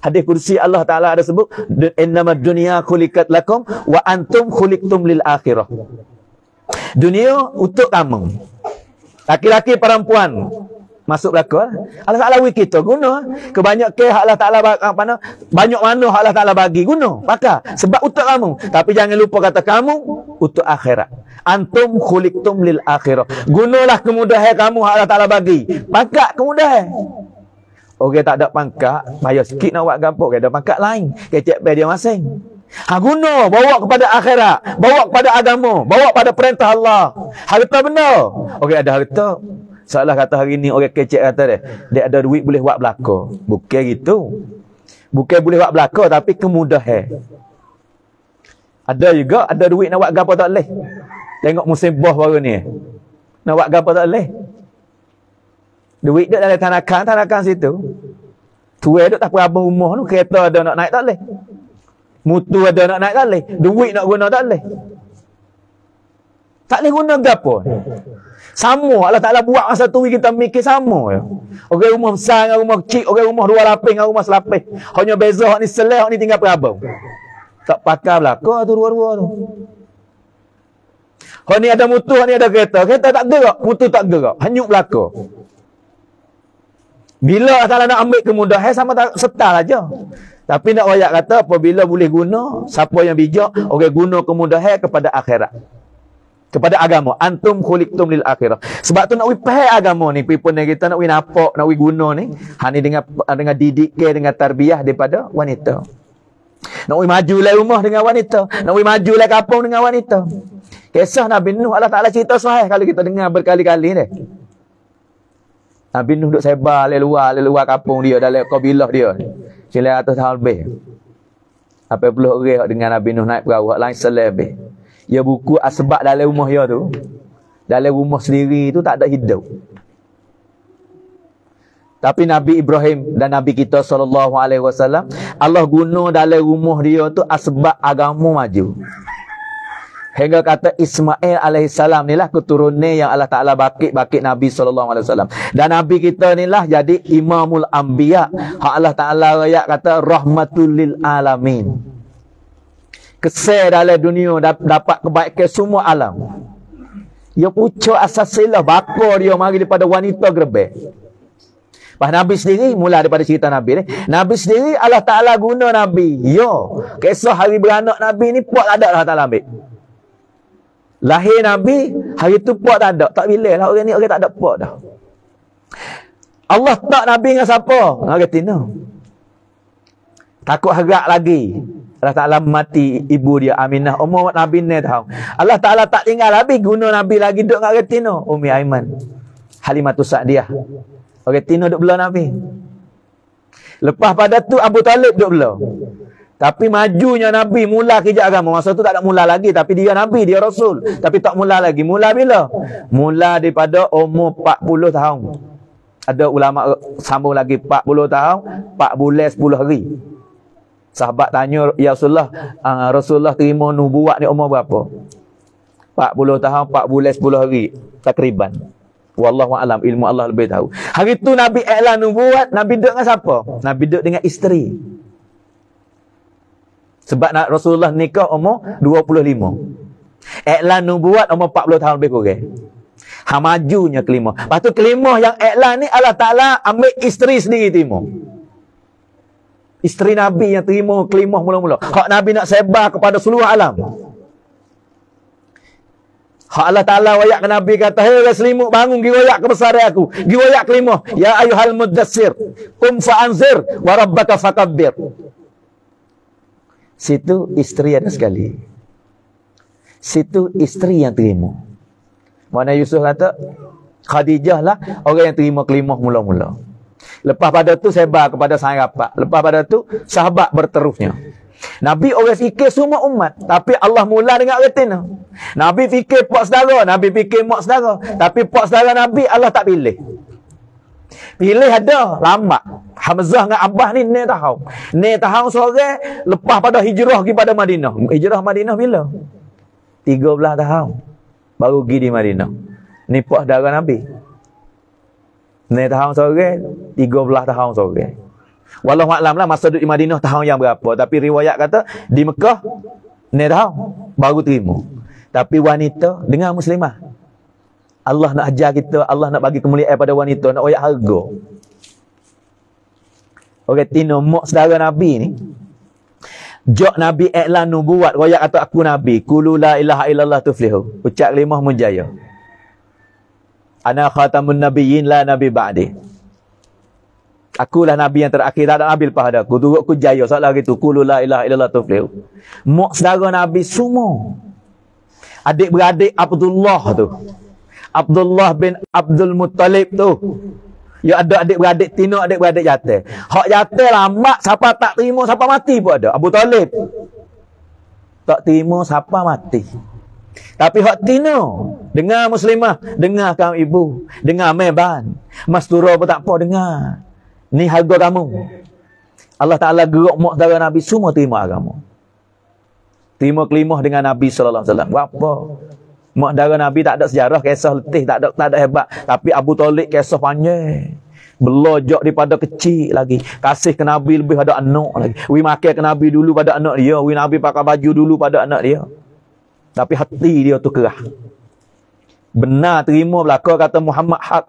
Hadis kursi Allah Ta'ala ada sebut, Innama dunia khulikat lakum, wa antum khuliktum lil akhirah. Dunia untuk kamu. Laki-laki perempuan masuk belaka Allah Taala bagi kita guna. Kebanyak ke Allah Taala apa mana banyak mana Allah Taala bagi guna. Pakai sebab untuk kamu. Tapi jangan lupa kata kamu untuk akhirat. Antum khuliqtum lil akhirah. Gunalah kemudahan kamu Allah Taala bagi. Pakai kemudahan. Orang tak ada pangkat, payah sikit nak buat gampang. Orang ada pangkat lain. Kecek dia masing. Ha guna. Bawa kepada akhirat, bawa kepada agama, bawa pada perintah Allah. Harta benar. Okey ada harta, Salah kata hari ni orang kecek kata dia, dia ada duit boleh buat belaka. Bukan gitu. Bukan boleh buat belaka tapi kemudahan. Ada juga ada duit nak buat gapo tak leh. Tengok musim buah baru ni. Nak buat gapo tak leh. Duit dia dalam tanakan, tanakan situ. Tuai duk tak apa rumah tu, kereta ada nak naik tak leh. Mutu ada nak naik tak leh. Duit nak guna tak leh. Tak boleh guna gapo. Sama Allah Ta'ala buat masa tu kita mikir sama ya. Orang rumah besar dengan rumah kecil, orang rumah dua lapis dengan rumah selapis. Hanya beza hak ni seleh, hak ni tinggal perabau. Tak pakai belakang tu dua-dua tu. Hak ni ada mutu, hak ni ada kereta. Kereta tak gerak, mutu tak gerak. Hanyut belakang. Bila Allah nak ambil kemudahan, sama tak setar aja. Tapi nak wayak kata, apabila boleh guna, siapa yang bijak, orang guna kemudahan kepada akhirat kepada agama. Antum khuliqtum lil akhirah. Sebab tu nak wi faham agama ni people ni kita nak wi napak nak wi guna ni. Ha ni dengan dengan didik dengan tarbiyah daripada wanita. Nak wi maju lah rumah dengan wanita. Nak wi maju lah kampung dengan wanita. Kisah Nabi Nuh Allah Taala cerita sahih kalau kita dengar berkali-kali ni. Nabi Nuh duduk sebar le luar le luar kampung dia dalam kabilah dia. Sila atas tahun lebih apa puluh orang dengan Nabi Nuh naik perahu lain selebih Ya buku asbab dalam rumah dia tu. Dalam rumah sendiri tu tak ada hidup. Tapi Nabi Ibrahim dan Nabi kita sallallahu alaihi wasallam Allah guna dalam rumah dia tu asbab agama maju. Hingga kata Ismail alaihissalam ni lah keturunan yang Allah Ta'ala bakit-bakit Nabi SAW. Dan Nabi kita ni lah jadi imamul anbiya. Hak Allah Ta'ala rakyat kata rahmatul lil alamin kesal dalam dunia dapat kebaikan semua alam. Ya pucuk asasilah bapa dia mari daripada wanita gerbek. Bah Nabi sendiri mula daripada cerita Nabi ni. Nabi sendiri Allah Taala guna Nabi. Yo, kisah hari beranak Nabi ni puak ada Allah Taala ambil. Lahir Nabi, Hari tu puak tak ada. Tak pilih lah orang ni orang tak ada puak dah. Allah tak Nabi dengan siapa? Orang Tino. Takut harap lagi. Allah Ta'ala mati ibu dia Aminah. Umur Nabi ni tahu. Allah Ta'ala tak tinggal Nabi. Guna Nabi lagi duduk dengan Tino. Umi Aiman. Halimatus Sa'diyah. Tino duduk belah Nabi. Lepas pada tu Abu Talib duduk belah. Tapi majunya Nabi mula kerja agama. Masa tu tak ada mula lagi. Tapi dia Nabi, dia Rasul. Tapi tak mula lagi. Mula bila? Mula daripada umur 40 tahun. Ada ulama sambung lagi 40 tahun, 4 bulan 10 hari. Sahabat tanya, Ya Rasulullah, uh, Rasulullah terima nubuat ni umur berapa? 40 tahun, 4 bulan 10 hari. Takriban. Wallahu alam ilmu Allah lebih tahu. Hari tu Nabi iklan nubuat, Nabi duduk dengan siapa? Nabi duduk dengan isteri. Sebab nak Rasulullah nikah umur 25. Iklan nubuat umur 40 tahun lebih kurang. Ha majunya kelima. Lepas tu kelima yang iklan ni Allah Ta'ala ambil isteri sendiri terima. Isteri Nabi yang terima kelima mula-mula. Hak Nabi nak sebar kepada seluruh alam. Hak Allah Ta'ala wayak ke Nabi kata, Hei selimut bangun, pergi wayak ke besar aku. Pergi wayak kelima. Ya ayuhal mudassir. Um fa'anzir. Warabbaka fakabbir. Situ isteri ada sekali. Situ isteri yang terima. Mana Yusuf kata, Khadijah lah orang yang terima kelimah mula-mula. Lepas pada tu sebar kepada sang rapat. Lepas pada tu sahabat berterusnya. Nabi orang fikir semua umat. Tapi Allah mula dengan retina. Nabi fikir pak saudara. Nabi fikir mak saudara. Tapi pak saudara Nabi Allah tak pilih. Pilih ada. Lama. Hamzah dengan Abbas ni ni tahu. Ni tahu sore lepas pada hijrah pergi pada Madinah. Hijrah Madinah bila? 13 tahun. Baru pergi di Madinah. Ni puas darah Nabi. Ni tahun sore, 13 tahun sore. Walau maklam lah masa duduk di Madinah tahun yang berapa. Tapi riwayat kata di Mekah, ni tahun baru terima. Tapi wanita dengan muslimah. Allah nak ajar kita, Allah nak bagi kemuliaan pada wanita, nak oyak harga. Orang tino mak saudara Nabi ni. Jok Nabi iklan nubuat. Royak kata aku Nabi. Kulu la ilaha illallah tuflihu. Ucap limah menjaya. Ana khatamun nabiyyin la nabi ba'di. Akulah Nabi yang terakhir. Tak ada Nabi lepas ada aku. Turut aku jaya. Soalan gitu. Kulu la ilaha illallah tuflihu. Mak saudara Nabi semua. Adik-beradik Abdullah tu. Abdullah bin Abdul Muttalib tu. Ya ada adik-beradik tino, adik-beradik jatuh. Hak jatuh lama, siapa tak terima, siapa mati pun ada. Abu Talib. Tak terima, siapa mati. Tapi hak tino, dengar muslimah, dengar kamu ibu, dengar meban. Mas turun pun tak apa, dengar. Ni harga kamu. Allah Ta'ala geruk mak saudara Nabi, semua terima agama. Terima kelimah dengan Nabi SAW. Berapa? Mak darah Nabi tak ada sejarah, kisah letih, tak ada, tak ada hebat. Tapi Abu Talib kisah panjang. Belojok daripada kecil lagi. Kasih ke Nabi lebih pada anak lagi. Wi makan ke Nabi dulu pada anak dia. Wi Nabi pakai baju dulu pada anak dia. Tapi hati dia tu kerah. Benar terima belakang kata Muhammad hak.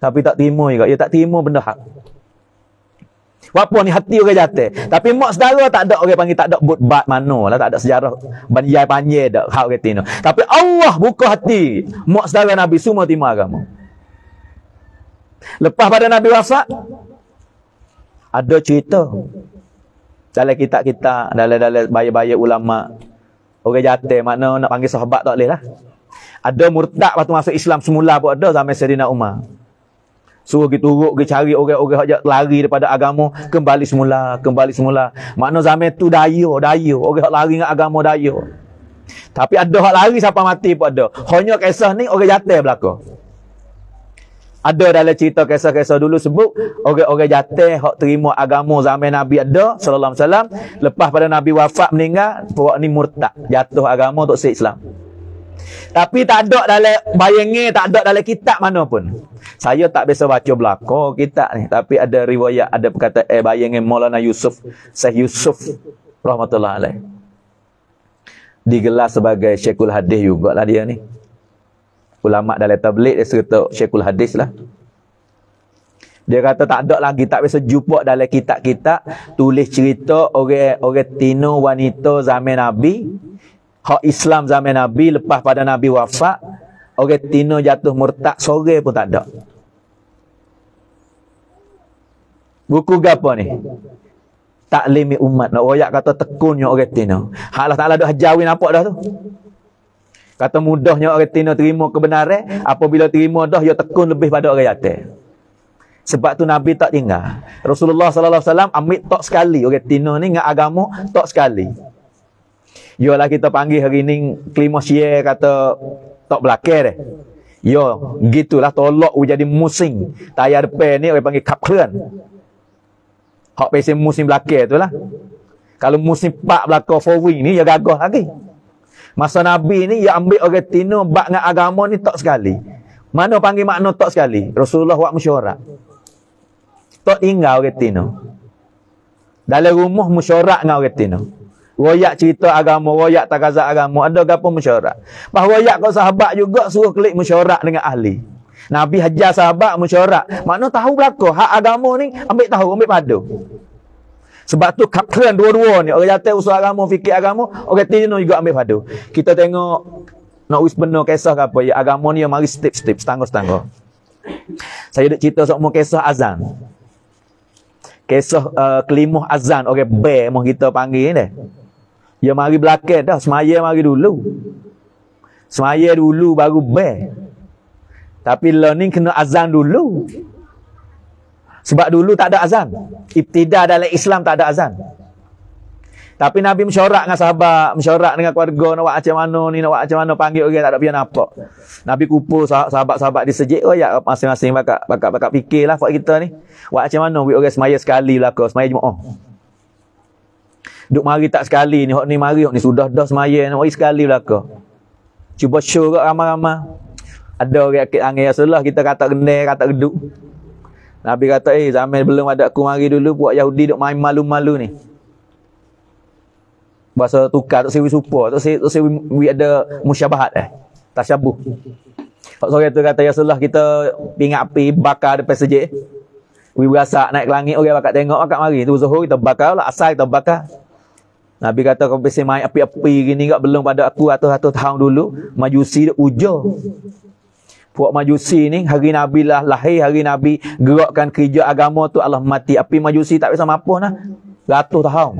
Tapi tak terima juga. Dia tak terima benda hak. Apa ni hati orang jatuh. Tapi mak saudara tak ada orang panggil tak ada but bat mana lah. Tak ada sejarah banjai panjai dak hak kata ni. Tapi Allah buka hati. Mak saudara Nabi semua terima agama. Lepas pada Nabi wafat ada cerita dalam kitab kita dalam dalam bayar-bayar ulama orang jatuh mana nak panggil sahabat tak boleh lah. Ada murtad waktu masuk Islam semula pun ada zaman Sayyidina Umar. Suruh kita turut, kita cari orang-orang yang lari daripada agama, kembali semula, kembali semula. Makna zaman tu daya, daya. Orang yang lari dengan agama daya. Tapi ada yang lari siapa mati pun ada. Hanya kisah ni orang jatuh belakang. Ada dalam cerita kisah-kisah dulu sebut, orang-orang jatuh yang terima agama zaman Nabi ada, sallallahu alaihi wasallam. Lepas pada Nabi wafat meninggal, puak ni murtad. Jatuh agama untuk Islam. Tapi tak ada dalam bayangnya, tak ada dalam kitab mana pun. Saya tak biasa baca belakang kitab ni. Tapi ada riwayat, ada perkataan eh, bayangnya Maulana Yusuf, Syekh Yusuf, rahmatullah alaih. Digelar sebagai Syekhul Hadis lah dia ni. Ulama dalam tablik dia serta Syekhul Hadis lah. Dia kata tak ada lagi tak biasa jumpa dalam kitab-kitab tulis cerita orang orang tino wanita zaman Nabi hak Islam zaman Nabi lepas pada Nabi wafat Orang Tino jatuh murtad sore pun tak ada. Buku gapo ni? Taklimi umat. Nak royak kata tekunnya orang Tino. Allah Ta'ala dah hajawi nampak dah tu. Kata mudahnya orang Tino terima kebenaran. Apabila terima dah, dia tekun lebih pada orang jatuh. Sebab tu Nabi tak tinggal. Rasulullah sallallahu alaihi wasallam ambil tok sekali orang Tino ni dengan agama tok sekali. Yolah kita panggil hari ni kelima syia kata tok belakang deh. Yo, gitulah tolak jadi musim. Tayar depan ni orang panggil kapkren. Hak pesen musim belakang tu lah. Kalau musim pak belakang forwing ni, ya gagah lagi. Masa Nabi ni, ya ambil orang Tino, bak dengan agama ni tak sekali. Mana panggil makna tak sekali? Rasulullah buat mesyuarat. Tak tinggal orang Tino. Dalam rumah mesyuarat dengan orang Tino. Royak cerita agama, royak takazat agama. Ada apa mesyuarat. Bahawa royak kau sahabat juga suruh klik mesyuarat dengan ahli. Nabi hajar sahabat mesyuarat. Makna tahu belakang. Hak agama ni ambil tahu, ambil padu. Sebab tu kapten dua-dua ni. Orang jatuh usaha agama, fikir agama. Orang Tino juga ambil padu. Kita tengok nak wis benar kisah ke apa. Ya, agama ni yang mari step-step, setangga-setangga. Saya nak cerita semua kisah azan kisah uh, kelimuh azan orang okay, bear mau kita panggil ni dia mari belakang dah. Semaya mari dulu. Semaya dulu baru bear tapi learning kena azan dulu. Sebab dulu tak ada azan. Ibtidah dalam Islam tak ada azan. Tapi Nabi mesyuarat dengan sahabat, mesyuarat dengan keluarga nak buat macam mana ni, nak buat macam mana panggil orang tak ada biar nampak. Nabi kumpul sahabat-sahabat di sejik, oh ya masing-masing bakak bakak bakak fikirlah buat kita ni. Buat macam mana? Buat orang semaya sekali kau, semaya jemaah. Duk mari tak sekali ni, hok ni mari, hok ni sudah dah semaya, nak mari sekali kau. Cuba show kat ramai-ramai. Ada orang akid angin Rasulullah, kita kata genai, kata geduk. Nabi kata, eh zaman belum ada aku mari dulu, buat Yahudi duk main malu-malu ni bahasa tukar tak sewi supa tak sewi, tak sewi we ada musyabahat eh tasyabuh Pak sore tu kata ya Rasulullah kita pingat api bakar depan sejik we berasa naik ke langit orang bakal tengok akak mari tu zuhur kita bakar lah asal kita bakar Nabi kata kau pesi main api-api gini enggak belum pada aku atau satu tahun dulu majusi ujo Puak majusi ni hari Nabi lah lahir hari Nabi gerakkan kerja agama tu Allah mati api majusi tak bisa mampu nah ratus tahun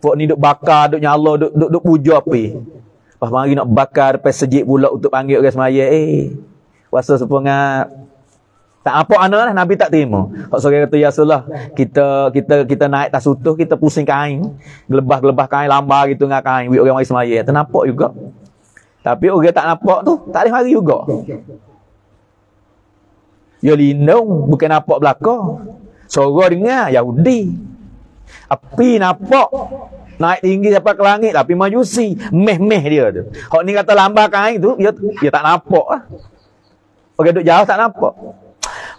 Pok ni duk bakar, duk nyala, duk, duk, duk puja api. Pas mari nak bakar depan sejik pula untuk panggil orang semaya. Eh, puasa sepengat. Tak apa ana lah, Nabi tak terima. Hak sore kata, Ya Rasulullah, kita, kita, kita naik tas utuh, kita pusing kain. Gelebah-gelebah kain, lambar gitu dengan kain. Wik orang mari semaya. Tak nampak juga. Tapi orang tak nampak tu, tak boleh mari juga. Ya lindung, bukan nampak belakang. Sorok dengar, Yahudi. Api nampak naik tinggi sampai ke langit tapi majusi meh-meh dia tu. Hak ni kata lambat kain tu dia dia tak nampak lah. Orang duduk jauh tak nampak.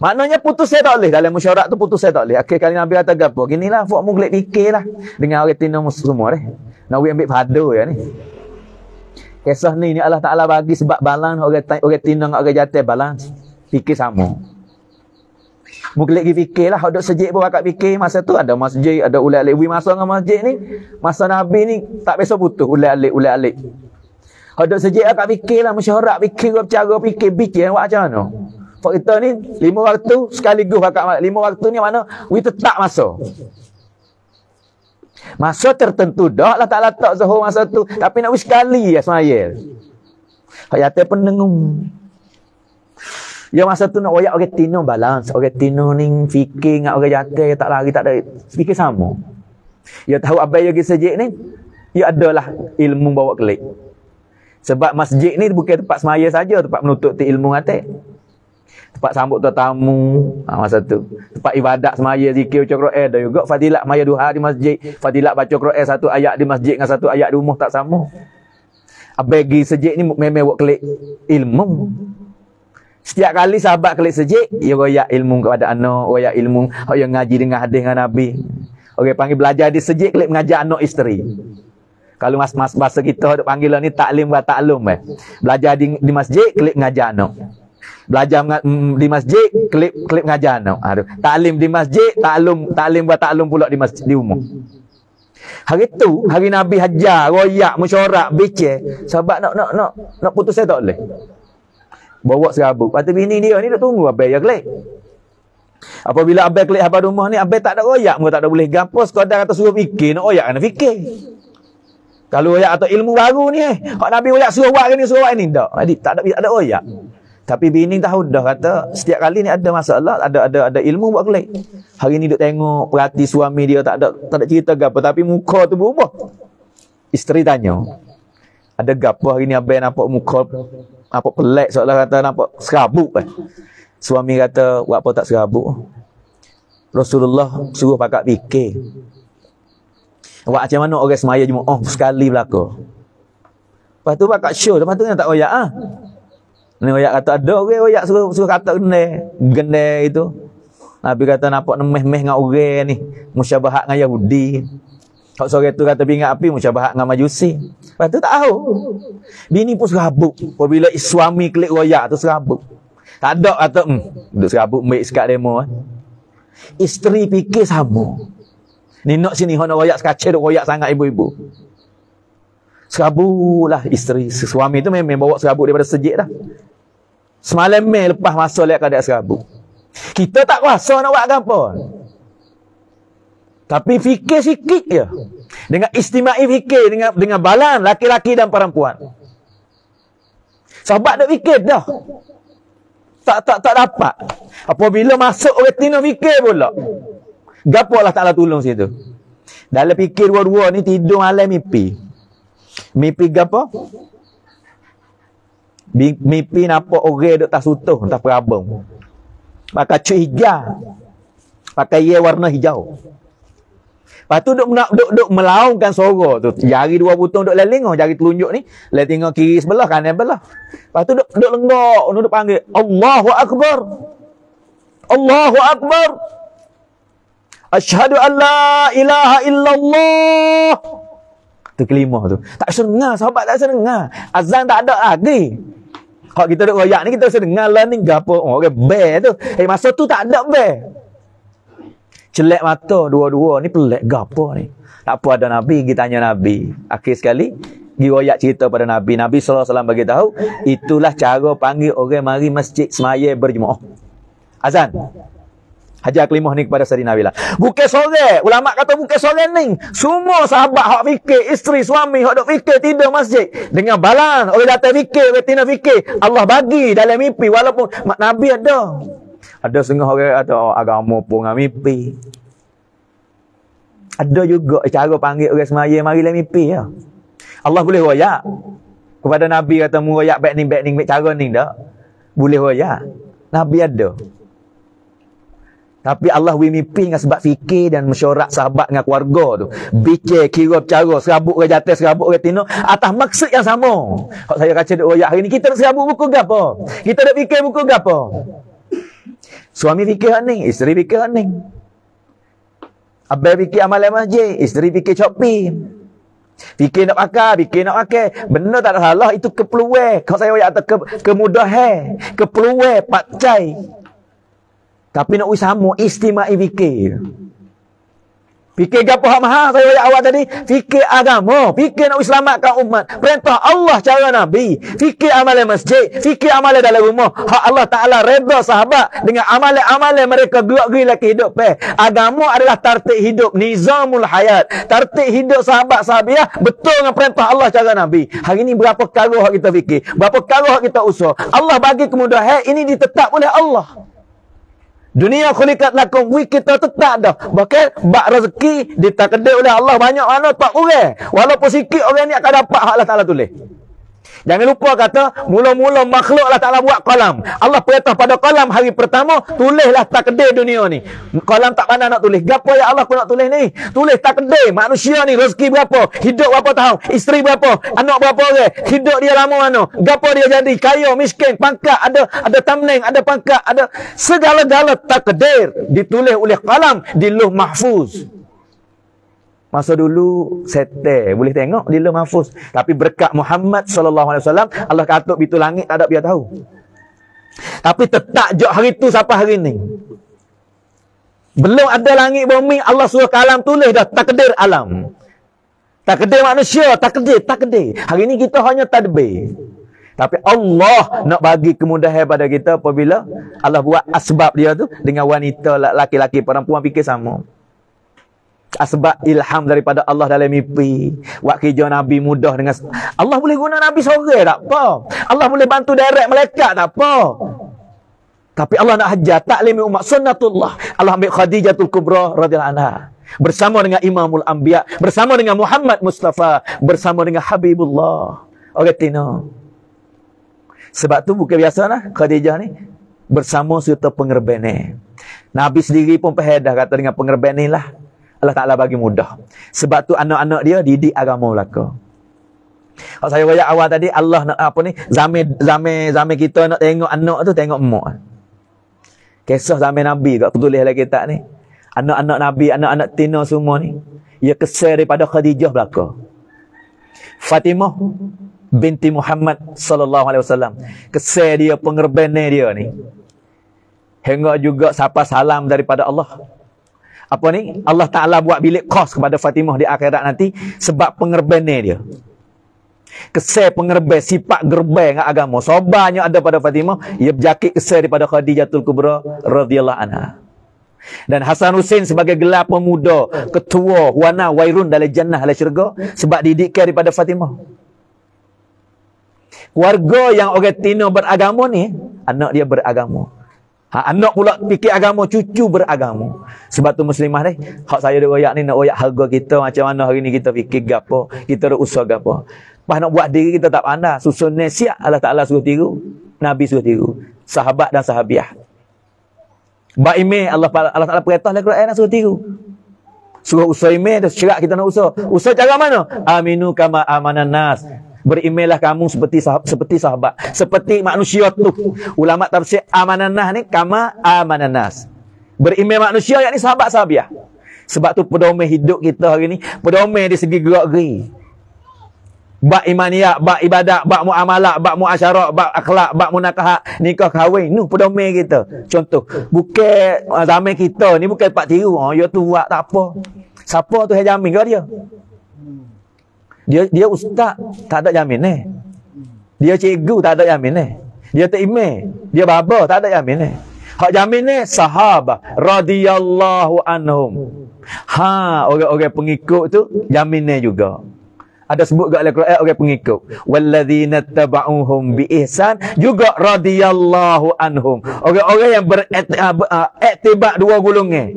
Maknanya putus saya tak boleh. Dalam mesyuarat tu putus saya tak boleh. Akhir kali Nabi kata gapo. Ginilah fok mu gelik fikir lah. Dengan orang tina semua deh. Nabi ambil padu ya ni. Kisah ni ni Allah Ta'ala bagi sebab balan orang, orang tina dengan orang jatuh balan. Fikir sama. Mungkin lagi fikir lah. Duduk sejik pun akak fikir. Masa tu ada masjid, ada ulat alik. Masa dengan masjid ni, masa Nabi ni tak biasa putus ulat alik, ulat alik. Duduk sejik akak fikir lah. Mesyuarat fikir, bercara fikir. Buat macam mana? Pak kita ni, lima waktu sekaligus akak. Lima waktu ni mana? We tetap masa. Masa tertentu dah lah tak letak zuhur masa tu. Tapi nak sekali ya semayal. Hayatnya pendengung. Ya masa tu nak royak orang tino balance. Orang tino ni fikir dengan orang jaga tak lari tak ada. Fikir sama. Ya tahu yang kita sejik ni. Ya adalah ilmu bawa kelik. Sebab masjid ni bukan tempat semaya saja. Tempat menutup ilmu hati. Tempat sambut tetamu. Ha, masa tu. Tempat ibadat semaya zikir baca Quran. Dan juga fadilat maya duha di masjid. Fadilat baca Quran satu ayat di masjid dengan satu ayat di rumah tak sama. Abagi sejik ni memang buat kelik ilmu. Setiap kali sahabat klik sejik, ia royak ilmu kepada anak, royak ilmu, yang ngaji dengan hadis dengan Nabi. Orang panggil belajar di sejik, klik mengajar anak isteri. Kalau mas-mas bahasa kita panggil ni taklim wa taklum eh. Belajar di, di masjid, klik mengajar anak. Belajar mm, di masjid, klik klik mengajar anak. Aduh. Taklim di masjid, taklum taklim wa taklum pula di masjid di umum. Hari tu, hari Nabi hajar, royak, mesyuarat, bicara. Sahabat nak nak nak nak putus saya tak boleh. Bawa serabut. Tu bini dia ni duk tunggu abai ya klik. Apabila abai klik haba rumah ni, abai tak ada royak, muka tak ada boleh gapo sekadar kata suruh fikir, nak royak kena fikir. Kalau royak atau ilmu baru ni eh, hak Nabi royak suruh buat ni suruh buat ni tak. Jadi tak ada tak ada royak. Tapi bini tahu dah kata setiap kali ni ada masalah, ada ada ada ilmu buat klik. Hari ni duk tengok perhati suami dia tak ada tak ada cerita gapo tapi muka tu berubah. Isteri tanya, ada gapo hari ni abai nampak muka apa pelik seolah kata nampak serabut kan. Suami kata, buat apa tak serabut? Rasulullah suruh pakat fikir. Buat macam mana orang semaya cuma oh sekali belaka. Lepas tu pakat show, lepas tu tak royak ah. Ni royak kata ada orang royak suruh suruh kata gene, gene itu. Nabi kata nampak nemeh-meh dengan orang ni, musyabahat dengan Yahudi. Kau sore tu kata bingat api musyabahat dengan Majusi. Lepas tu tak tahu. Bini pun serabut. Apabila suami klik royak tu serabut. Tak ada kata, hmm, duduk serabut baik sekat demo. Eh. Isteri fikir sama. Ni nak sini, nak royak sekacir, duk royak sangat ibu-ibu. Serabutlah isteri. Suami tu memang bawa serabut daripada sejik dah. Semalam meh lepas masa lihat kadang serabut. Kita tak kuasa nak buat apa. Tapi fikir sikit je. Dengan istimai fikir dengan dengan balan laki-laki dan perempuan. Sahabat dah fikir dah. Tak tak tak dapat. Apabila masuk orang tina fikir pula. Gapo Allah Taala tolong situ. Dalam fikir dua-dua ni tidur malam mimpi. Mimpi gapo? Mimpi nampak orang duk tak sutuh, tak perabang. Pakai cuy hijau. Pakai ye warna hijau. Lepas tu duk, duk, duk, duk melaungkan suara tu. Jari dua butang duk leling, oh, jari telunjuk ni. Lepas tengok kiri sebelah, kanan sebelah. Lepas tu duk, duk lenggok, duk panggil. Allahu Akbar. Allahu Akbar. Ashadu an la ilaha illallah. Tu kelima tu. Tak senengah, sahabat tak senengah. Azan tak ada lagi. Kalau kita duk royak ni, kita rasa dengar lah ni. Gapa? Oh, okay, bear tu. Eh, masa tu tak ada bear. Celek mata dua-dua ni pelik gapo ni. Tak apa ada Nabi, kita tanya Nabi. Akhir sekali, riwayat cerita pada Nabi. Nabi SAW bagi tahu, itulah cara panggil orang mari masjid semaya berjemaah. Azan. Hajar kelimah ni kepada Sari Nabi lah. Bukan sore. Ulama kata bukan sore ni. Semua sahabat hak fikir, isteri, suami hak duk fikir tidur masjid. Dengan balan. Orang datang fikir, orang tina fikir. Allah bagi dalam mimpi. Walaupun Nabi ada. Ada setengah orang ada agama pun dengan mimpi. Ada juga cara panggil orang semaya mari lah mimpi ya. Allah boleh royak. Kepada Nabi kata mu royak baik ni baik ni baik cara ni tak. Boleh royak. Nabi ada. Tapi Allah wi mimpi dengan sebab fikir dan mesyuarat sahabat dengan keluarga tu. Fikir, kira cara, serabut ke jatuh, serabut ke tino. Atas maksud yang sama. Kalau saya kaca duk royak hari ni, kita nak serabut buku ke apa? Kita nak fikir buku ke apa? Suami fikir ni, isteri fikir ni. Abang fikir amalan masjid, isteri fikir shopping. Fikir nak pakai, fikir nak pakai. Benda tak ada salah, itu keperluan. Kalau saya kata ke, kemudahan, keperluan, pakcai. Tapi nak usahamu, istimai fikir. Fikir apa hak mahal saya ayat awak tadi? Fikir agama. Fikir nak selamatkan umat. Perintah Allah cara Nabi. Fikir amalan masjid. Fikir amalan dalam rumah. Hak Allah Ta'ala reda sahabat dengan amalan-amalan mereka gerak-gerak lagi hidup. Eh. Agama adalah tartik hidup. Nizamul hayat. Tartik hidup sahabat-sahabiah. Betul dengan perintah Allah cara Nabi. Hari ini berapa karuh kita fikir. Berapa karuh kita usah. Allah bagi kemudahan. Ini ditetap oleh Allah. Dunia khulikat lakum wi kita tetap dah. Bahkan bak rezeki ditakdir oleh Allah banyak mana tak orang. Walaupun sikit orang ni akan dapat hak Allah Taala tulis. Jangan lupa kata, mula-mula makhluk Allah Ta'ala buat kolam. Allah perintah pada kolam hari pertama, tulislah takdir dunia ni. Kolam tak pandang nak tulis. Gapa ya Allah pun nak tulis ni? Tulis takdir. Manusia ni rezeki berapa? Hidup berapa tahun? Isteri berapa? Anak berapa orang? Hidup dia lama mana? Gapa dia jadi? Kaya, miskin, pangkat, ada ada tamneng, ada pangkat, ada segala-gala takdir ditulis oleh kolam di luh mahfuz. Masa dulu sete boleh tengok di dalam mahfuz. Tapi berkat Muhammad sallallahu alaihi wasallam Allah katuk bitu langit tak ada dia tahu. Tapi tetap jok hari tu sampai hari ni. Belum ada langit bumi Allah suruh kalam tulis dah takdir alam. Takdir manusia, takdir, takdir. Hari ni kita hanya tadbir. Tapi Allah nak bagi kemudahan pada kita apabila Allah buat asbab dia tu dengan wanita laki-laki perempuan fikir sama. Asbab ilham daripada Allah dalam mimpi. Buat kerja Nabi mudah dengan Allah boleh guna Nabi sore tak apa. Allah boleh bantu direct malaikat tak apa. Tapi Allah nak hajar taklim umat sunnatullah. Allah ambil Khadijatul Kubra radhiyallahu anha bersama dengan Imamul Anbiya, bersama dengan Muhammad Mustafa, bersama dengan Habibullah. Orang Tino. Sebab tu bukan biasa lah Khadijah ni bersama serta pengerben ni. Nabi sendiri pun pehedah kata dengan pengerben ni lah. Allah Ta'ala bagi mudah. Sebab tu anak-anak dia didik agama belaka. Kalau saya raya awal tadi Allah nak apa ni? Zaman zaman zaman kita nak tengok anak tu tengok emak. Kisah zaman Nabi kat petulis lagi kitab ni. Anak-anak Nabi, anak-anak Tina semua ni. Ia kesal daripada Khadijah belaka. Fatimah binti Muhammad sallallahu alaihi wasallam. Kesal dia pengerben dia ni. Hingga juga sapa salam daripada Allah. Apa ni? Allah Taala buat bilik kos kepada Fatimah di akhirat nanti sebab pengerben dia. Kesal pengerben sifat gerben dengan agama. Sobarnya ada pada Fatimah, ia berjakit kesal daripada Khadijatul Kubra radhiyallahu anha. Dan Hasan Hussein sebagai gelar pemuda, ketua, wana, wairun dalam jannah dalam syurga sebab didikkan daripada Fatimah. Warga yang orang Tino beragama ni, anak dia beragama. Ha, anak pula fikir agama, cucu beragama. Sebab tu muslimah ni, hak saya dah royak ni, nak royak harga kita macam mana hari ni kita fikir gapo, kita dah usaha gapo. Pas nak buat diri kita tak pandai, susun ni siap Allah Ta'ala suruh tiru, Nabi suruh tiru. Sahabat dan sahabiah. Bak email Allah Allah Taala perintah dalam Quran nak suruh tiru. Suruh usah dan cerak kita nak usah. Usah cara mana? Aminu kama amanan nas. Berimailah kamu seperti sahabat, seperti sahabat, seperti manusia tu. Ulama tafsir amanan nas ni kama amanan nas. Berimail manusia yakni sahabat sahabiah. Sebab tu pedoman hidup kita hari ni, pedoman di segi gerak-geri bab imaniyah, bab ibadat, bab muamalah, bab muasyarah, bab akhlak, bab munakahat, nikah kahwin. Nuh pedoman kita. Contoh, bukan uh, zaman kita ni bukan pak tiru. Oh, ya tu buat tak apa. Siapa tu yang jamin ke dia? Dia dia ustaz, tak ada jamin eh. Dia cikgu tak ada jamin eh. Dia tak imam, dia baba tak ada jamin eh. Hak jamin ni sahabat radhiyallahu anhum. Ha, orang-orang pengikut tu jamin ni juga ada sebut kat dalam Quran orang pengikut. Walladzina tabauhum bi ihsan juga radhiyallahu anhum. Orang-orang yang beraktibat dua golongan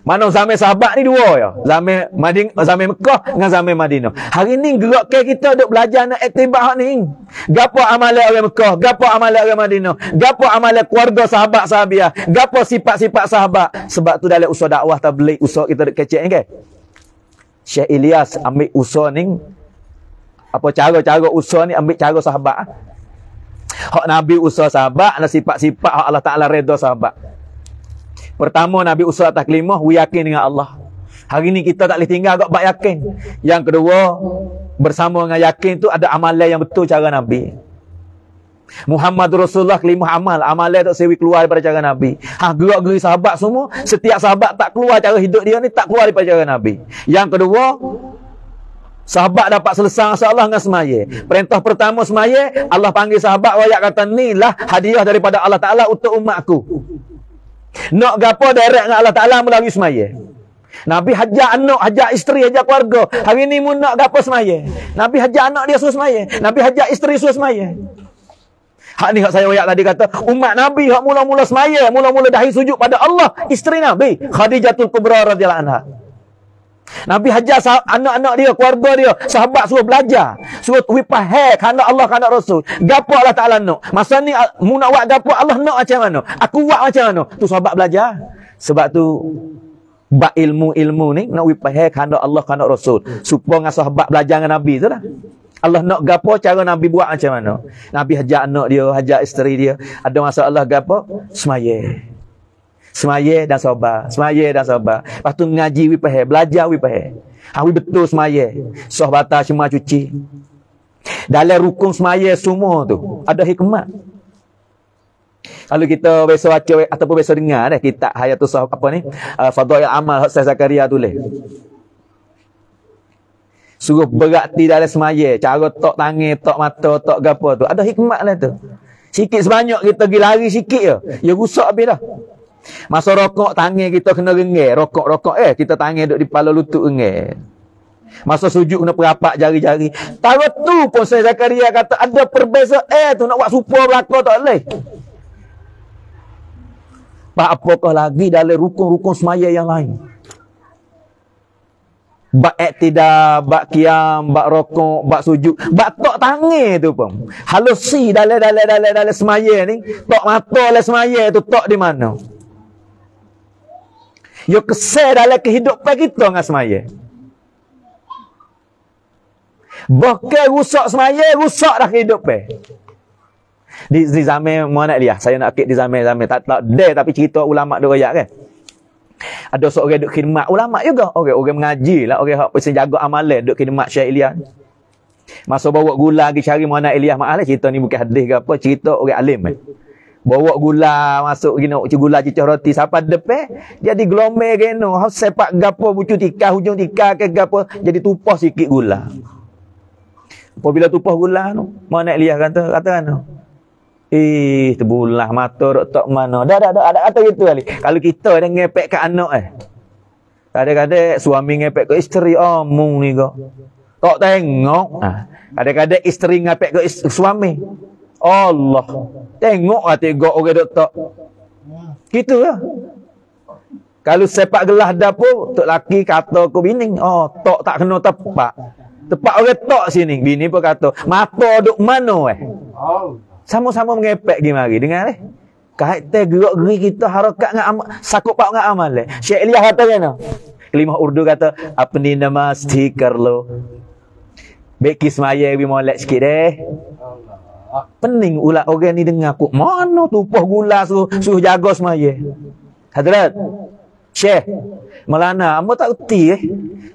mana zaman sahabat ni dua ya. Zaman Madin zaman Mekah dengan zaman Madinah. Hari ni gerak ke kita duk belajar nak iktibat hak ni? Gapo amalan orang Mekah? Gapo amalan orang Madinah? Gapo amalan keluarga sahabat sahabiah gapo sifat-sifat sahabat sebab tu dalam usaha dakwah tabligh usaha kita duk kecek ni kan? Syekh Ilyas ambil usaha ni apa cara-cara usaha ni ambil cara sahabat ah. hak nabi usaha sahabat dan sifat-sifat hak Allah Taala redha sahabat pertama nabi usaha atas kelimah we yakin dengan Allah hari ni kita tak boleh tinggal agak bak yakin yang kedua bersama dengan yakin tu ada amalan yang betul cara nabi Muhammad Rasulullah kelimah amal. Amalan tak sewi keluar daripada cara Nabi. Ha, gerak-geri sahabat semua. Setiap sahabat tak keluar cara hidup dia ni, tak keluar daripada cara Nabi. Yang kedua, Sahabat dapat selesai Allah dengan semaya. Perintah pertama semaya, Allah panggil sahabat wayak kata ni lah hadiah daripada Allah Taala untuk umatku. Nak gapo direct dengan Allah Taala melalui semaya. Nabi hajar anak, hajar isteri, hajar keluarga. Hari ni mu nak gapo semaya. Nabi hajar anak dia suruh semaya. Nabi hajar isteri suruh semaya. Hak ni hak saya wayak tadi kata umat Nabi hak mula-mula semaya, mula-mula dahi sujud pada Allah, isteri Nabi Khadijatul Kubra radhiyallahu anha. Nabi hajar anak-anak dia, keluarga dia, sahabat suruh belajar. Suruh wipah hair kerana Allah, kerana Rasul. Gapo Allah Ta'ala nak. Masa ni, mu nak buat gapo Allah nak macam mana? Aku buat macam mana? Tu sahabat belajar. Sebab tu, bak ilmu-ilmu ni, nak wipah hair kerana Allah, kerana Rasul. Supaya dengan sahabat belajar dengan Nabi tu lah. Allah nak gapo cara Nabi buat macam mana? Nabi hajar anak dia, hajar isteri dia. Ada masalah gapo? Semaya. Semaya dan sabar. Semaya dan sabar. Lepas tu ngaji wi pahal, belajar wi pahal. Ha wi betul semaya. Sohbata semua cuci. Dalam rukun semaya semua tu ada hikmat. Kalau kita biasa baca ataupun biasa dengar dah kitab Hayatul Sah apa ni? Uh, Fadail Amal Hak Zakaria tulis. Suruh berarti dalam semaya. Cara tok tangan, tok mata, tok gapo tu. Ada hikmat lah tu. Sikit sebanyak kita pergi lari sikit je. Ya rusak habis dah. Masa rokok tangan kita kena rengeh. Rokok-rokok eh. Kita tangan duduk di kepala lutut rengeh. Masa sujud kena perapak jari-jari. Tahu tu pun saya Zakaria kata ada perbezaan. Eh tu nak buat supaya belakang tak boleh. Pak apakah lagi dalam rukun-rukun semaya yang lain? bak tidak bak kiam bak rokok bak sujud bak tok tangi tu pun halusi dalam dalam dalam dalam semaya ni tok mata dalam semaya tu tok di mana yo kesal dalam kehidupan kita dengan semaya Bahkan rusak semaya, rusak dah kehidupan. Di, di zaman mana dia? Saya nak akik di zaman-zaman. Tak, tak, dia tapi cerita ulama' dia rakyat kan. Ada seorang duk khidmat ulama juga. Orang orang mengaji lah, orang hak pesen jaga amalan duk khidmat Syekh Ilyas. Masa bawa gula pergi cari mana Ilyas Ma'al cerita ni bukan hadis ke apa, cerita orang alim eh. Bawa gula masuk gini uci gula cicah roti siapa depan jadi gelombang geno sepak gapo bucu tika hujung tika ke gapo jadi tumpah sikit gula. Apabila tumpah gula tu mana Ilyas kata kata kan Eh, terbulah mata dok tok mana. Dah dah dah ada kata gitu kali. Kalau kita ada ngepek ke anak eh. Kadang-kadang suami ngepek ke isteri omong oh, ni kok. Tok tengok. Ah. Kadang-kadang isteri ngepek ke suami. Allah. Tengok ah tengok orang dok tok. Gitu lah. Kalau sepak gelas dapur, tok laki kata ku bini, oh, tok tak kena tepak. Tepak orang tok sini. Bini pun kata, mata duk mana eh? Sama-sama mengepek pergi mari. Dengar eh? Kait teh gerak geri kita harakat dengan amal. Sakut pak dengan amal eh. Syekh Elias kata kan? Kelimah Urdu kata, apa ni nama stiker lo? Beki semaya bi molek sikit deh. Pening ulat orang ni dengar aku. Mana tumpah gula suruh, suruh jaga semaya. Hadrat. Syekh. Melana. Amba tak erti eh.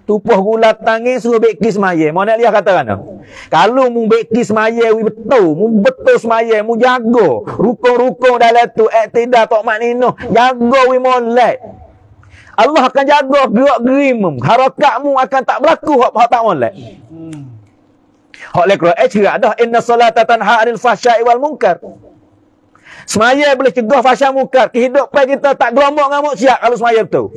Tupuh gula tangi suruh beki semaya. Mana lihat kata kan? Kalau mu beki semaya wi betul, mu betul semaya, mu jago. Rukun-rukun dalam tu tidak tok maknino. Jago wi molek. Allah akan jaga gerak gerimmu. Harakatmu akan tak berlaku hak tak molek. Hak lekro eh cerak dah inna salata tanha 'anil fahsya'i wal munkar. Semaya boleh cegah fahsyat munkar. Kehidupan kita tak gelombok ngamuk siap kalau semaya betul.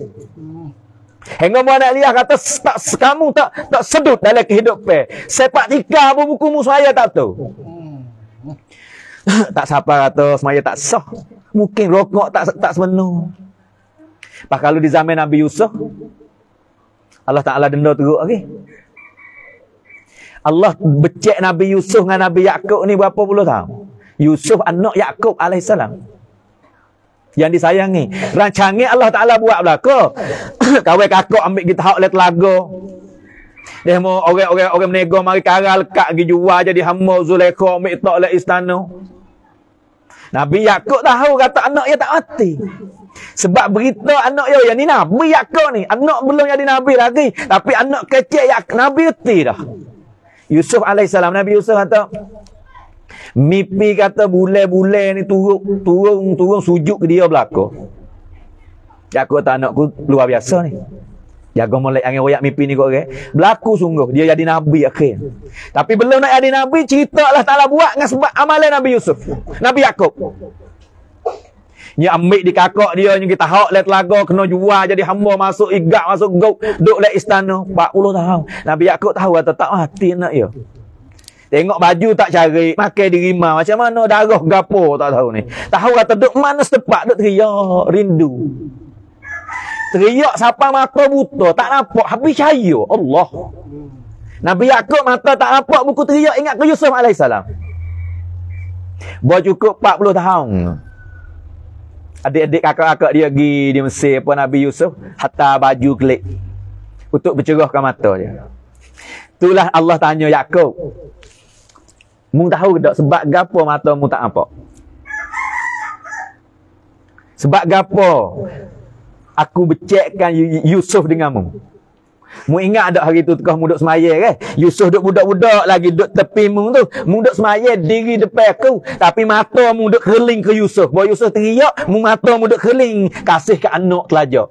Hingga mana lihat kata tak kamu tak tak sedut dalam kehidupan. Sepak tika apa buku mu saya tak tahu. *laughs* tak siapa kata semaya tak sah. Mungkin rokok tak tak sebenar. Pak kalau di zaman Nabi Yusuf Allah Taala denda teruk lagi. Allah becek Nabi Yusuf dengan Nabi Yakub ni berapa puluh tahun? Yusuf anak Yakub alaihissalam yang disayangi. Rancangan Allah Taala buat belaka. *coughs* Kawan kakak ambil kita hak oleh telaga. Dia mau orang-orang orang menego mari karal lekat pergi jual jadi hamba Zulaikha ambil tak oleh istana. Nabi Yakub tahu kata anak dia tak mati. Sebab berita anak dia yang ni Nabi Yakub ni. Anak belum jadi Nabi lagi. Tapi anak kecil Yakub Nabi reti dah. Yusuf alaihissalam. Nabi Yusuf kata, Mimpi kata bulan-bulan ni turun turun turun sujud ke dia belaka. Aku tak anakku luar biasa ni. Jaga molek angin royak mimpi ni kau okay? Berlaku sungguh. Dia jadi Nabi akhir. Tapi belum nak jadi Nabi, cerita Allah Ta'ala buat dengan sebab amalan Nabi Yusuf. Nabi Yaakob. Dia ambil di kakak dia, yang kita hak lihat lagu, kena jual jadi hamba masuk igak, masuk gok, duduk lihat istana. 40 tahun. Nabi Yaakob tahu atau tak mati nak ya. Tengok baju tak cari, makan di rimah. Macam mana darah gapo tak tahu ni. Tahu kata duk mana setepak duk teriak rindu. Teriak siapa mata buta, tak nampak habis cahaya. Allah. Nabi Yakub mata tak nampak buku teriak ingat ke Yusuf alaihissalam. Buat cukup 40 tahun. Adik-adik kakak-kakak dia pergi di Mesir apa Nabi Yusuf hatta baju kelik untuk bercerahkan mata dia. Itulah Allah tanya Yakub. Mu tahu tak sebab gapo mata mu tak nampak? Sebab gapo aku becekkan Yusuf dengan mu? Ingat ada hari tu tukar mu duduk semaya ke? Yusuf duduk budak-budak lagi duduk tepi mu tu. Mu duduk semaya diri depan aku. Tapi mata mu duduk keling ke Yusuf. Bawa Yusuf teriak, mu mata mu duduk keling. Kasih ke anak telajak.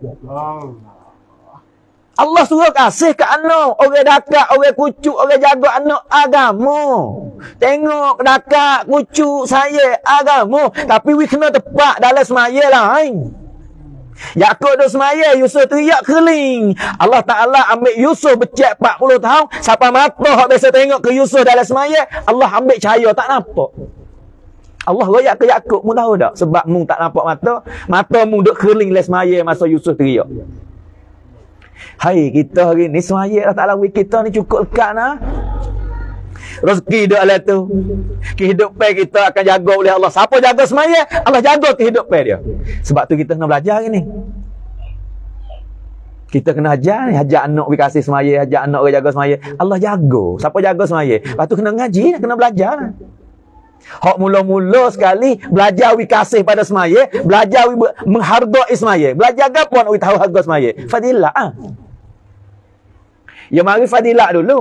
Allah suruh kasih ke anak. Orang dakak, orang kucuk, orang jaga anak agama. Tengok dakak, kucuk, saya agama. Tapi we kena tepat dalam semaya lain. Yakub dah semaya, Yusuf teriak keling. Allah Ta'ala ambil Yusuf becek 40 tahun. Sampai mata yang biasa tengok ke Yusuf dalam semaya. Allah ambil cahaya, tak nampak. Allah royak ke Yakub, mu tahu tak? Sebab mu tak nampak mata. Mata mu duk keling dalam semaya masa Yusuf teriak. Hai kita hari ni semaya Allah Ta'ala kita ni cukup lekat nah. Rezeki duk oleh tu. Kehidupan kita akan jaga oleh Allah. Siapa jaga semaya, Allah jaga kehidupan dia. Sebab tu kita kena belajar ni. Kita kena ajar ni, ajar anak we kasih semaya, ajar anak we jaga semaya. Allah jaga. Siapa jaga semaya? Lepas tu kena ngaji, kena belajar. Hak mula-mula sekali belajar we kasih pada semaya, belajar we menghargai semaya. Belajar apa nak we tahu harga semaya? Fadilah ah. Ya mari fadilah dulu.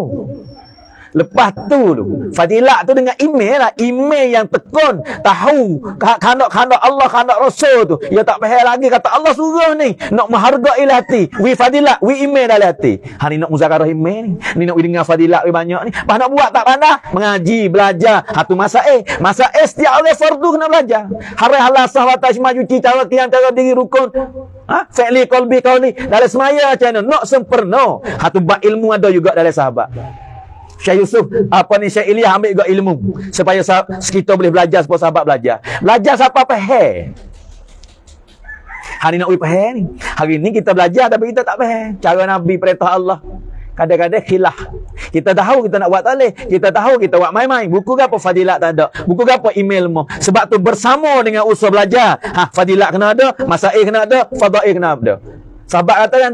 Lepas tu tu. Fadilat tu dengan email lah. Email yang tekun. Tahu. Kandak-kandak Allah, kandak Rasul tu. Ia tak pahal lagi. Kata Allah suruh ni. Nak menghargai lah hati. We fadilat. We email dalam hati. Ha ni nak muzakarah email ni. Ni nak dengar fadilat we banyak ni. Pas nak buat tak pandai. Mengaji, belajar. Ha tu masa eh. Masa eh setiap orang fardu kena belajar. Hari halah sahwat tajmah cuci. Cara tiang, cara diri rukun. Ha? Fa'li kolbi kau ni. Dalam semaya macam mana? Nak sempurna. Ha tu ilmu ada juga dalam sahabat. Syekh Yusuf apa ni Syekh Ilyas ambil juga ilmu supaya kita boleh belajar supaya sahabat belajar. Belajar siapa faham. Hari nak faham ni. Hari ni kita belajar tapi kita tak faham. Cara Nabi perintah Allah. Kadang-kadang khilah. Kita tahu kita nak buat talih. Kita tahu kita buat main-main. Buku ke apa fadilat tak ada. Buku ke apa email mu. Sebab tu bersama dengan usaha belajar. Ha, fadilat kena ada. Masail kena ada. Fadail kena ada. Sahabat kata kan?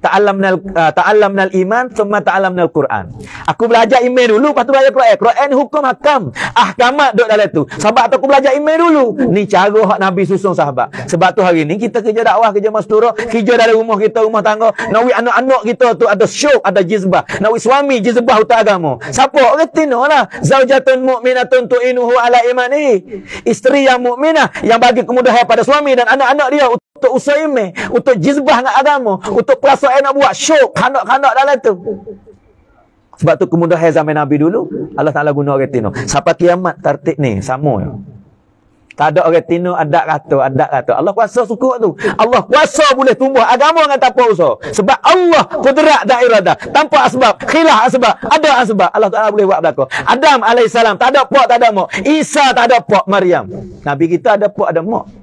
Ta'allamnal uh, ta'allamnal iman thumma ta'allamnal Quran. Aku belajar iman dulu lepas tu belajar Quran. Quran hukum hakam. Ahkamat duk dalam tu. Sebab tu aku belajar iman dulu. Ni cara hak Nabi susun sahabat. Sebab tu hari ni kita kerja dakwah, kerja mastura, kerja dalam rumah kita, rumah tangga. Nawi anak-anak kita tu ada syuk, ada jizbah. Nawi suami jizbah utak agama. Siapa? Tino lah. Zaujatun mu'minatun tu'inuhu ala imani. Isteri yang mukminah yang bagi kemudahan pada suami dan anak-anak dia untuk usaha iman, untuk jizbah dengan agama, untuk perasaan nak buat syok, kandak-kandak dalam tu. Sebab tu kemudahan zaman Nabi dulu, Allah Ta'ala guna orang tino. Sampai kiamat tertib ni, sama. Tak ada orang tino, ada kata, ada kata. Allah kuasa suku tu. Allah kuasa boleh tumbuh agama dengan tanpa usaha. Sebab Allah kudrat dan iradah. Tanpa asbab, khilah asbab, ada asbab. Allah Ta'ala boleh buat belakang. Adam AS, tak ada pok, tak ada mak. Isa tak ada pok, Maryam. Nabi kita ada pok, ada mak.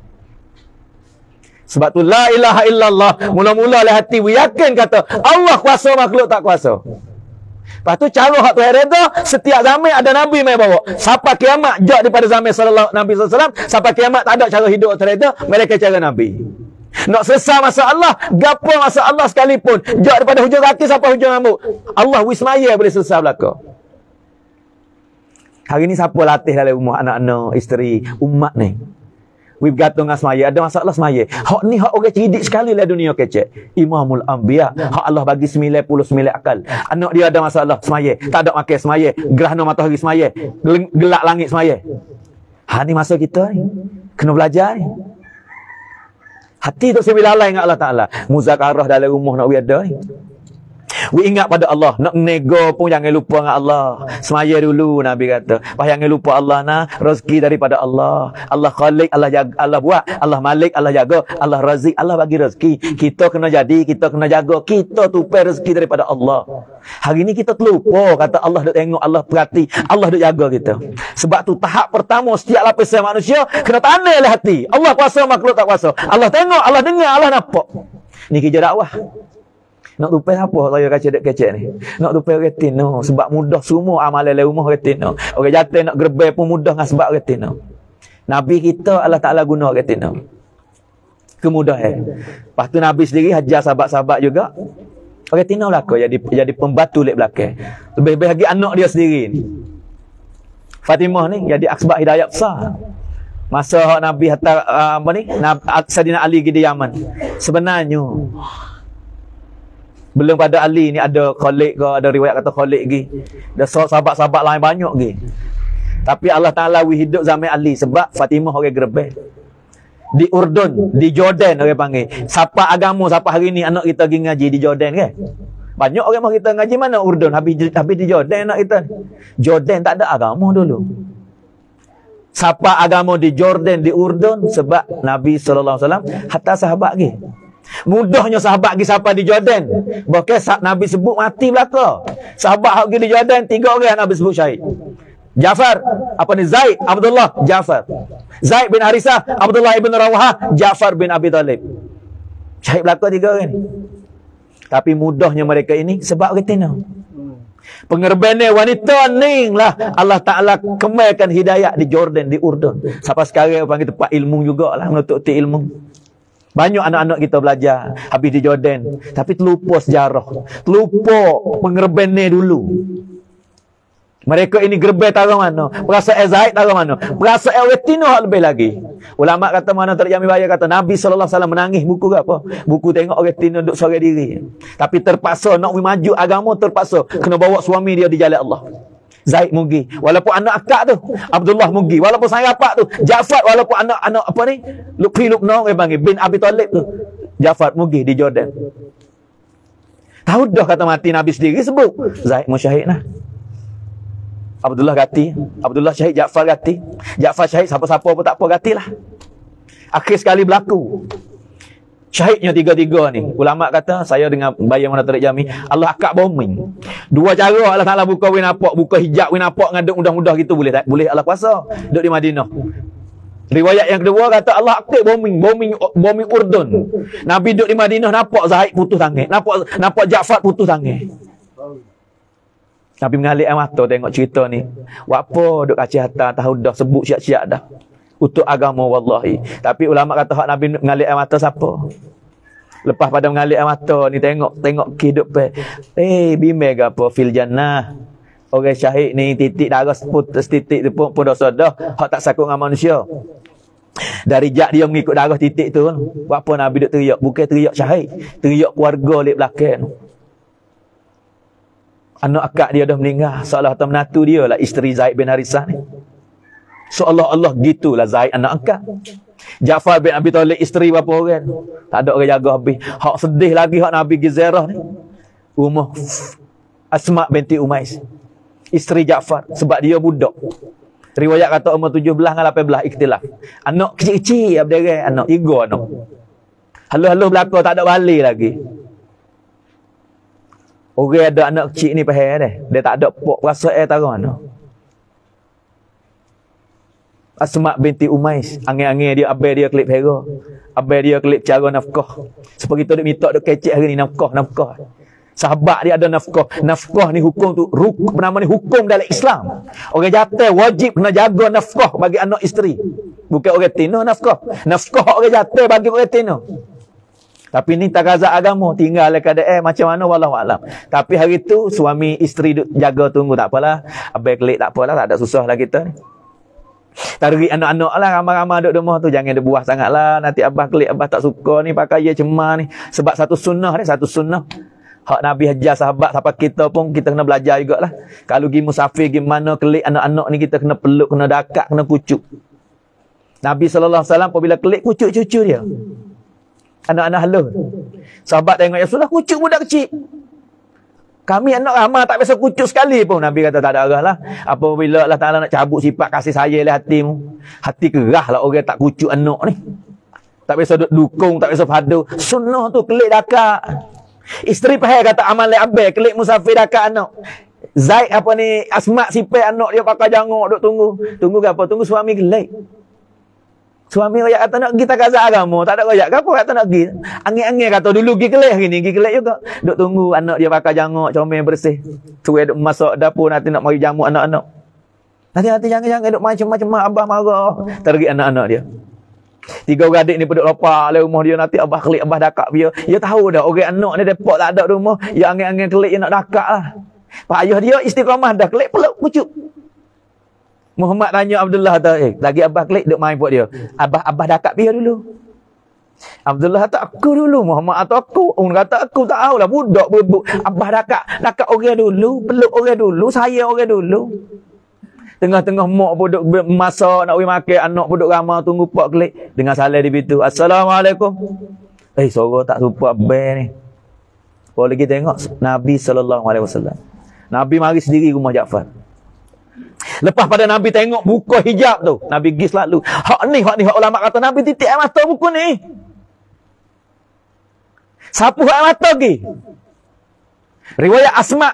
Sebab tu la ilaha illallah. Mula-mula lah hati yakin kata Allah kuasa makhluk tak kuasa. Lepas tu cara hak Tuhan reda setiap zaman ada nabi mai bawa. Sampai kiamat jak daripada zaman sallallahu Nabi sallallahu sampai kiamat tak ada cara hidup Tuhan reda mereka cara nabi. Nak selesai masa Allah, gapo masa Allah sekalipun, jak daripada hujung kaki sampai hujung rambut. Allah wismaya boleh selesai belaka. Hari ni siapa latih dalam rumah anak-anak, isteri, umat ni? We bergantung dengan semaya. Ada masalah semaya. Hak ni hak orang cerdik sekali lah dunia kecek. Imamul Anbiya. Hak Allah bagi 99 akal. Anak dia ada masalah semaya. Tak ada makan semaya. Gerhana matahari semaya. Gelak langit semaya. Ha ni masa kita ni. Kena belajar ni. Hati tu sembilan lain dengan Allah Ta'ala. Muzakarah dalam rumah nak ada ni. We ingat pada Allah. Nak nego pun jangan lupa dengan Allah. Semaya dulu Nabi kata. Wah jangan lupa Allah nah. Rezeki daripada Allah. Allah khalik, Allah jaga, Allah buat. Allah malik, Allah jaga. Allah razik, Allah bagi rezeki. Kita kena jadi, kita kena jaga. Kita tupai rezeki daripada Allah. Hari ini kita terlupa kata Allah duk tengok, Allah perhati, Allah duk jaga kita. Sebab tu tahap pertama setiap lapisan manusia kena tanda oleh hati. Allah kuasa makhluk tak kuasa. Allah tengok, Allah dengar, Allah nampak. Ni kerja dakwah. Nak tupai apa saya kaca dek kecek ni? Nak tupai retin no. Sebab mudah semua amalan le rumah retin no. Orang jatuh nak gerbe pun mudah dengan sebab retin no. Nabi kita Allah Ta'ala guna retin no. Kemudahan. Lepas tu Nabi sendiri hajar sahabat-sahabat juga. Orang tina belaka jadi jadi pembatu lek belakang. Lebih-lebih lagi anak dia sendiri ni. Fatimah ni jadi aksbab hidayah besar. Masa Nabi hantar uh, apa ni? Nabi Sadina Ali pergi di Yaman. Sebenarnya belum pada Ali ni ada Khalid ke ada riwayat kata Khalid lagi. Ada sahabat-sahabat lain banyak lagi. Tapi Allah Taala wi hidup zaman Ali sebab Fatimah orang gerbeh. di Urdun, di Jordan orang panggil. Siapa agama, siapa hari ni anak kita pergi ngaji di Jordan kan? Banyak orang mau kita ngaji mana Urdun, habis habis di Jordan anak kita. Jordan tak ada agama dulu. Siapa agama di Jordan, di Urdun sebab Nabi wasallam hatta sahabat lagi. Mudahnya sahabat pergi siapa di Jordan. Bahkan Nabi sebut mati belaka. Sahabat pergi di Jordan, tiga orang Nabi sebut syahid. Jafar, apa ni Zaid, Abdullah, Jafar. Zaid bin Harisah, Abdullah ibn Rawahah, Jafar bin Abi Talib. Syahid belaka tiga orang ni. Tapi mudahnya mereka ini sebab retina. Pengerbannya wanita ni lah Allah Ta'ala kembalikan hidayah di Jordan, di Urdun. Sampai sekarang panggil tempat ilmu juga lah menutup ilmu. Banyak anak-anak kita belajar habis di Jordan. Tapi terlupa sejarah. Terlupa pengerbannya dulu. Mereka ini gerbel tahu mana. Perasaan Zaid tahu mana. Perasaan Wetino lebih lagi. Ulama kata mana terjami bayar kata Nabi SAW menangis buku apa? Buku tengok orang Tino duduk sore diri. Tapi terpaksa nak maju agama terpaksa. Kena bawa suami dia di jalan Allah. Zaid mugi. Walaupun anak akak tu. Abdullah mugi. Walaupun saya rapat tu. Jafar walaupun anak anak apa ni. Lukri Lukno orang panggil. Bin Abi Talib tu. Jafar mugi di Jordan. Tahu dah kata mati Nabi sendiri sebut. Zaid musyahid lah. Abdullah gati. Abdullah syahid Jaafar gati. Jaafar syahid siapa-siapa pun tak apa gatilah. Akhir sekali berlaku. Syahidnya tiga-tiga ni. Ulama kata saya dengan bayang mana tarik jami. Allah akak bombing. Dua cara Allah Ta'ala buka win apak. Buka hijab win apak dengan mudah-mudah gitu boleh tak? Boleh Allah kuasa. Duduk di Madinah. Riwayat yang kedua kata Allah aktif bombing. Bombing bombing Urdun. Nabi duduk di Madinah nampak Zahid putus tangan. Nampak nampak Jaafar putus tangan. Nabi mengalir air mata tengok cerita ni. Apa duk kacih harta tahu dah sebut siap-siap dah. Untuk agama wallahi. Tapi ulama kata hak Nabi mengalir air mata siapa? Lepas pada mengalir air mata ni tengok tengok hidup pe. Eh bimbe apa fil jannah. Orang syahid ni titik darah putus titik tu pun, pun dah. Hak tak sakut dengan manusia. Dari jak dia mengikut darah titik tu. Apa Nabi duk teriak? Bukan teriak syahid. Teriak keluarga lep belakang anak akak dia dah meninggal seolah tak menatu dia lah isteri Zaid bin Harisah ni seolah Allah gitulah Zaid anak akak Jafar bin Abi Talib isteri berapa orang? Tak ada orang jaga habis. Hak sedih lagi hak Nabi Gizerah ni. Rumah Asma binti Umais. Isteri Jafar sebab dia budak. Riwayat kata umur 17 dengan 18 ikhtilaf. Anak kecil-kecil abdere anak tiga anak. Halu-halu belakang tak ada balik lagi. Orang ada anak kecil ni pahal dah. Dia tak ada pok rasa air taruh mana. Asma binti Umais. Angin-angin dia, abai dia kelip hera. Abai dia kelip cara nafkah. Seperti tu dia minta dia kecek hari ni nafkah, nafkah. Sahabat dia ada nafkah. Nafkah ni hukum tu, ruk, nama ni hukum dalam Islam. Orang jatuh wajib kena jaga nafkah bagi anak isteri. Bukan orang tino nafkah. Nafkah orang jatuh bagi orang tino. Tapi ni tak takazak agama tinggal le kada eh macam mana wallahu alam. Tapi hari tu suami isteri duk jaga tunggu tak apalah. Abai kelik tak apalah tak ada susah lah kita ni. Tarik anak-anak lah ramai-ramai duduk rumah tu jangan dia buah sangat lah. Nanti abah kelik abah tak suka ni pakai ye cemar ni. Sebab satu sunnah ni satu sunnah. Hak Nabi hajar sahabat sampai kita pun kita kena belajar jugalah. Kalau pergi musafir gimana kelik anak-anak ni kita kena peluk, kena dakak, kena kucuk. Nabi SAW apabila kelik kucuk cucu dia anak-anak halus. Sahabat tengok ya sudah kucuk budak kecil. Kami anak ramah tak biasa kucuk sekali pun. Nabi kata tak ada arah lah. Apabila Allah Ta'ala nak cabut sifat kasih sayang lah hatimu. Hati kerah lah orang tak kucuk anak ni. Tak biasa dukung, tak biasa padu. Sunnah tu kelik dakak. Isteri pahal kata amal le abe, kelik musafir dakak anak. Zaid apa ni, asmak sifat anak dia pakai jangok, duk tunggu. Tunggu apa? Tunggu suami kelik. Suami kata nak pergi tak kazak agama. Tak ada royak. Kenapa kata nak pergi? Angin-angin kata dulu pergi kelih hari ni. Pergi kelih juga. Duk tunggu anak dia pakai jangok. Comel bersih. Tuai duk masuk dapur nanti nak mari jamu anak-anak. Nanti-nanti jangan-jangan duk macam-macam abah marah. Tergi anak-anak dia. Tiga orang adik ni peduk lopak oleh rumah dia nanti abah kelik abah dakak dia. Dia tahu dah orang anak ni depok tak ada rumah. Ya angin-angin kelik dia nak dakak lah. Pak ayah dia istiqamah dah kelik peluk pucuk. Muhammad tanya Abdullah tu, eh, lagi Abah klik duk main buat dia. Abah Abah dah kat dia dulu. Abdullah kata aku dulu Muhammad atau aku orang kata aku tak tahu lah budak bubuk Abah dah kat dah kat orang dulu peluk orang dulu saya orang dulu Tengah-tengah mak pun duk masak nak pergi makan, anak pun duk ramah tunggu pak kelik. Dengan salam di pintu. Assalamualaikum. Eh, suara tak support bel ni. Kalau lagi tengok Nabi sallallahu alaihi wasallam. Nabi mari sendiri rumah Jaafar. Lepas pada Nabi tengok buka hijab tu, Nabi pergi selalu. Hak ni, hak ni, hak ulama kata Nabi titik air mata buku ni. Siapa hak mata lagi? Riwayat Asma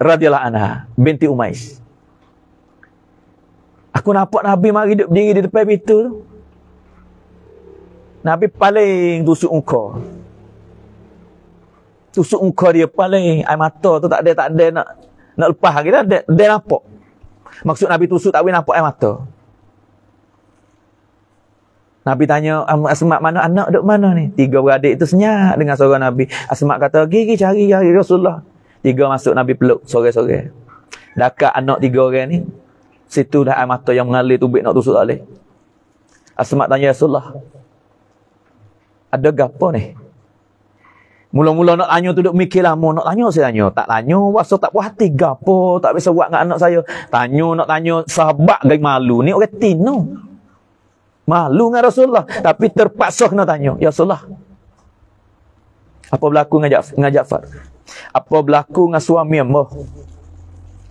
radhiyallahu anha binti Umais. Aku nampak Nabi mari duduk berdiri di depan pintu tu. Nabi paling tusuk muka. Tusuk muka dia paling air mata tu tak ada tak ada nak nak lepas lagi dah. Dia, dia nampak. Maksud Nabi tusuk tak boleh nampak air mata. Nabi tanya, Asma mana anak duduk mana ni? Tiga beradik itu senyap dengan suara Nabi. Asma kata, gigi cari, cari Rasulullah. Tiga masuk Nabi peluk, sore-sore. Dekat anak tiga orang ni, situ dah air mata yang mengalir tubik nak tusuk tak boleh. Asma tanya Rasulullah, ada gapo ni? Mula-mula nak tanya tu duk mikir lama. Nak tanya saya tanya. Tak tanya. Wasa tak puas hati. Gapo. Tak bisa buat dengan anak saya. Tanya nak tanya. Sahabat gaya malu. Ni orang tino. Malu dengan Rasulullah. Tapi terpaksa kena tanya. Ya Rasulullah. Apa berlaku dengan, Jaf dengan Jafar? Apa berlaku dengan suami Allah?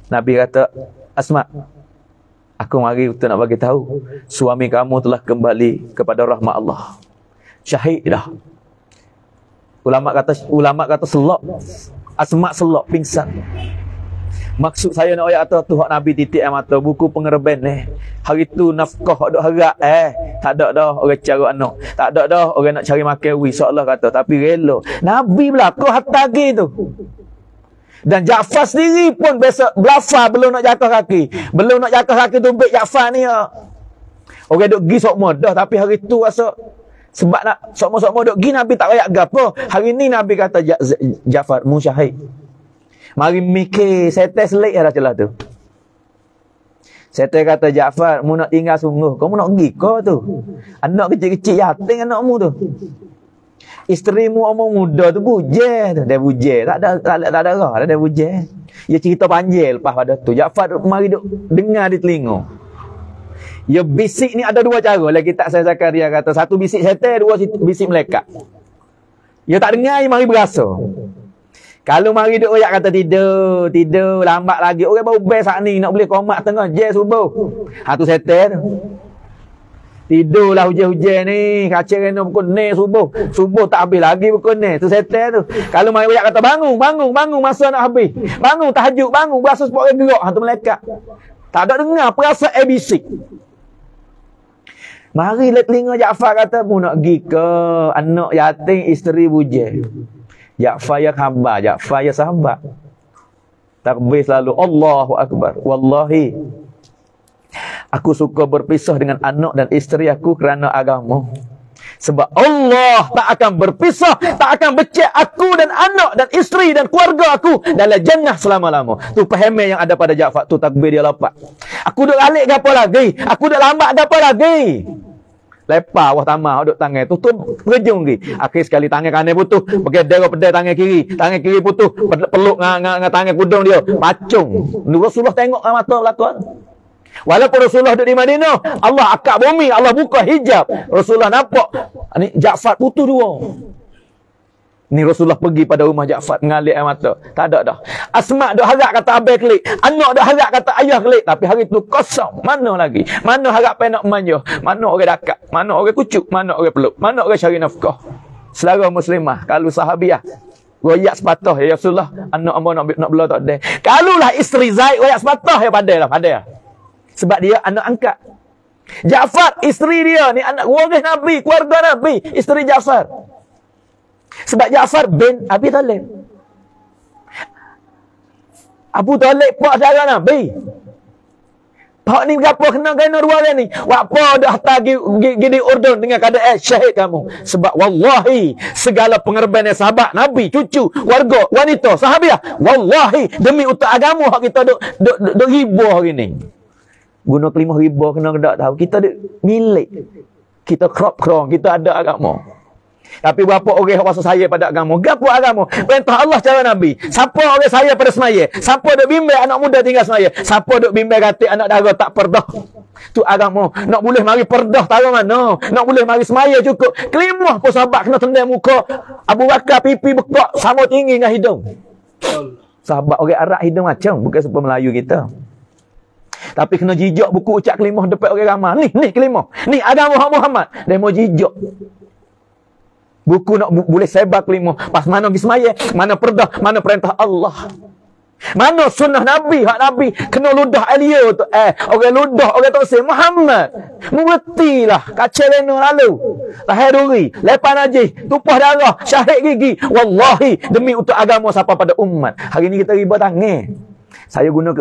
Nabi kata. Asma. Aku mari untuk nak bagi tahu. Suami kamu telah kembali kepada rahmat Allah. Syahid dah. Ulama kata ulama kata selok. Asma selok pingsan. Maksud saya nak ayat tu hak Nabi titik air mata buku pengerben ni. Hari tu nafkah dok harap eh. Tak ada dah orang cari anak. Tak ada dah orang nak cari makan wi seolah kata tapi rela. Nabi berlaku hatta tu. Dan Ja'far sendiri pun besok belafar belum nak jatuh kaki. Belum nak jatuh kaki tu bek Ja'far ni ya. Orang duk pergi sok dah tapi hari tu rasa sebab nak sok-sok duk pergi Nabi tak rayak gapo. Hari ni Nabi kata Ja'far musyahid. Mari mikir setel selik dah celah tu. Setel kata Ja'far, mu nak tinggal sungguh. Kau mu nak pergi kau tu. Anak kecil-kecil yatim anakmu tu. Isteri mu omong muda tu buje tu. Dia buje. Tak ada tak ada, tak ada rah. Dia buje. Dia cerita panjang lepas pada tu. Ja'far mari duk dengar di telinga. Ya bisik ni ada dua cara. Lagi tak saya Zakaria kata. Satu bisik setel, dua bisik melekat. Ya tak dengar, mari berasa. Kalau mari duk royak kata tidur, tidur, lambat lagi. Orang baru best saat ni nak boleh komat tengah je subuh. Ha tu setel. Tidurlah hujan-hujan ni. Kaca rena pukul ni subuh. Subuh tak habis lagi pukul ni. Tu setel tu. Kalau mari royak kata bangun, bangun, bangun masa nak habis. Bangun tahajud, bangun. Berasa sepuluh orang gerak. Ha tu melekat. Tak ada dengar perasa ABC. Mari let telinga Jaafar kata, mu nak pergi ke anak yatim isteri bujang. Ja'far ya khabar, Ja'far ya sahabat. Takbir selalu Allahu Akbar. Wallahi aku suka berpisah dengan anak dan isteri aku kerana agama. Sebab Allah tak akan berpisah, tak akan becek aku dan anak dan isteri dan keluarga aku dalam jannah selama-lama. Tu pahamnya yang ada pada Ja'far tu takbir dia lapak. Aku duk alik ke apa lagi? Aku duk lambat ke apa lagi? Lepas awak tamah duduk tangan tutup perjung lagi. Akhir sekali tangan kanan putus, pakai dera pedai tangan kiri, tangan kiri putus, peluk dengan, tangan kudung dia, pacung. Rasulullah tengok dengan mata belakang. Walaupun Rasulullah duduk di Madinah, Allah akak bumi, Allah buka hijab. Rasulullah nampak ni Ja'far putus dua. Ni Rasulullah pergi pada rumah Ja'far mengalir air mata. Tak ada dah. Asma dah harap kata abai kelik. Anak dah harap kata ayah kelik. Tapi hari tu kosong. Mana lagi? Mana harap nak manja? Mana orang dakat? Mana orang kucuk? Mana orang peluk? Mana orang cari nafkah? Selera muslimah. Kalau sahabiah. Royak sepatah ya Rasulullah. Anak amba nak nak bela tak ada. Kalulah isteri Zaid royak sepatah ya pandai lah. Pandai lah. Sebab dia anak angkat. Ja'far isteri dia ni anak waris Nabi, keluarga Nabi, isteri Ja'far. Sebab Ja'far bin Abi Talib. Abu Talib pak saudara Nabi. Pak ni berapa kena kena dua orang ni? Apa dah tagi gini urdun dengan keadaan syahid kamu? Sebab wallahi segala pengorbanan sahabat Nabi, cucu, warga, wanita, sahabiah. Wallahi demi untuk agama kita duk duk duk ribu hari ni. Guna kelima ribu kena kedak tahu. Kita duk milik. Kita crop krong, kita ada agama. Tapi berapa orang yang rasa saya pada agama? Gapo agama? Perintah Allah cara Nabi. Siapa orang saya pada semaya? Siapa duk bimbing anak muda tinggal semaya? Siapa duk bimbing kata anak dara tak perdah? Tu agama. Nak boleh mari perdah tahu mana? Nak boleh mari semaya cukup. Kelimah pun sahabat kena tendang muka. Abu Bakar pipi bekak sama tinggi dengan hidung. Sahabat orang Arab hidung macam. Bukan sebab Melayu kita. Tapi kena jijak buku ucap kelimah depan orang ramah. Ni, ni kelimah. Ni agama Muhammad. Dia mau jijak. Buku nak bu boleh sebar kelima. Pas mana pergi semaya, mana perdah, mana perintah Allah. Mana sunnah Nabi, hak Nabi. Kena ludah alia tu. Eh, orang ludah, orang tak say Muhammad. Mengertilah. Kaca lena lalu. Lahir duri. Lepas najis. Tumpah darah. Syahid gigi. Wallahi. Demi untuk agama siapa pada umat. Hari ni kita riba tangan. Saya guna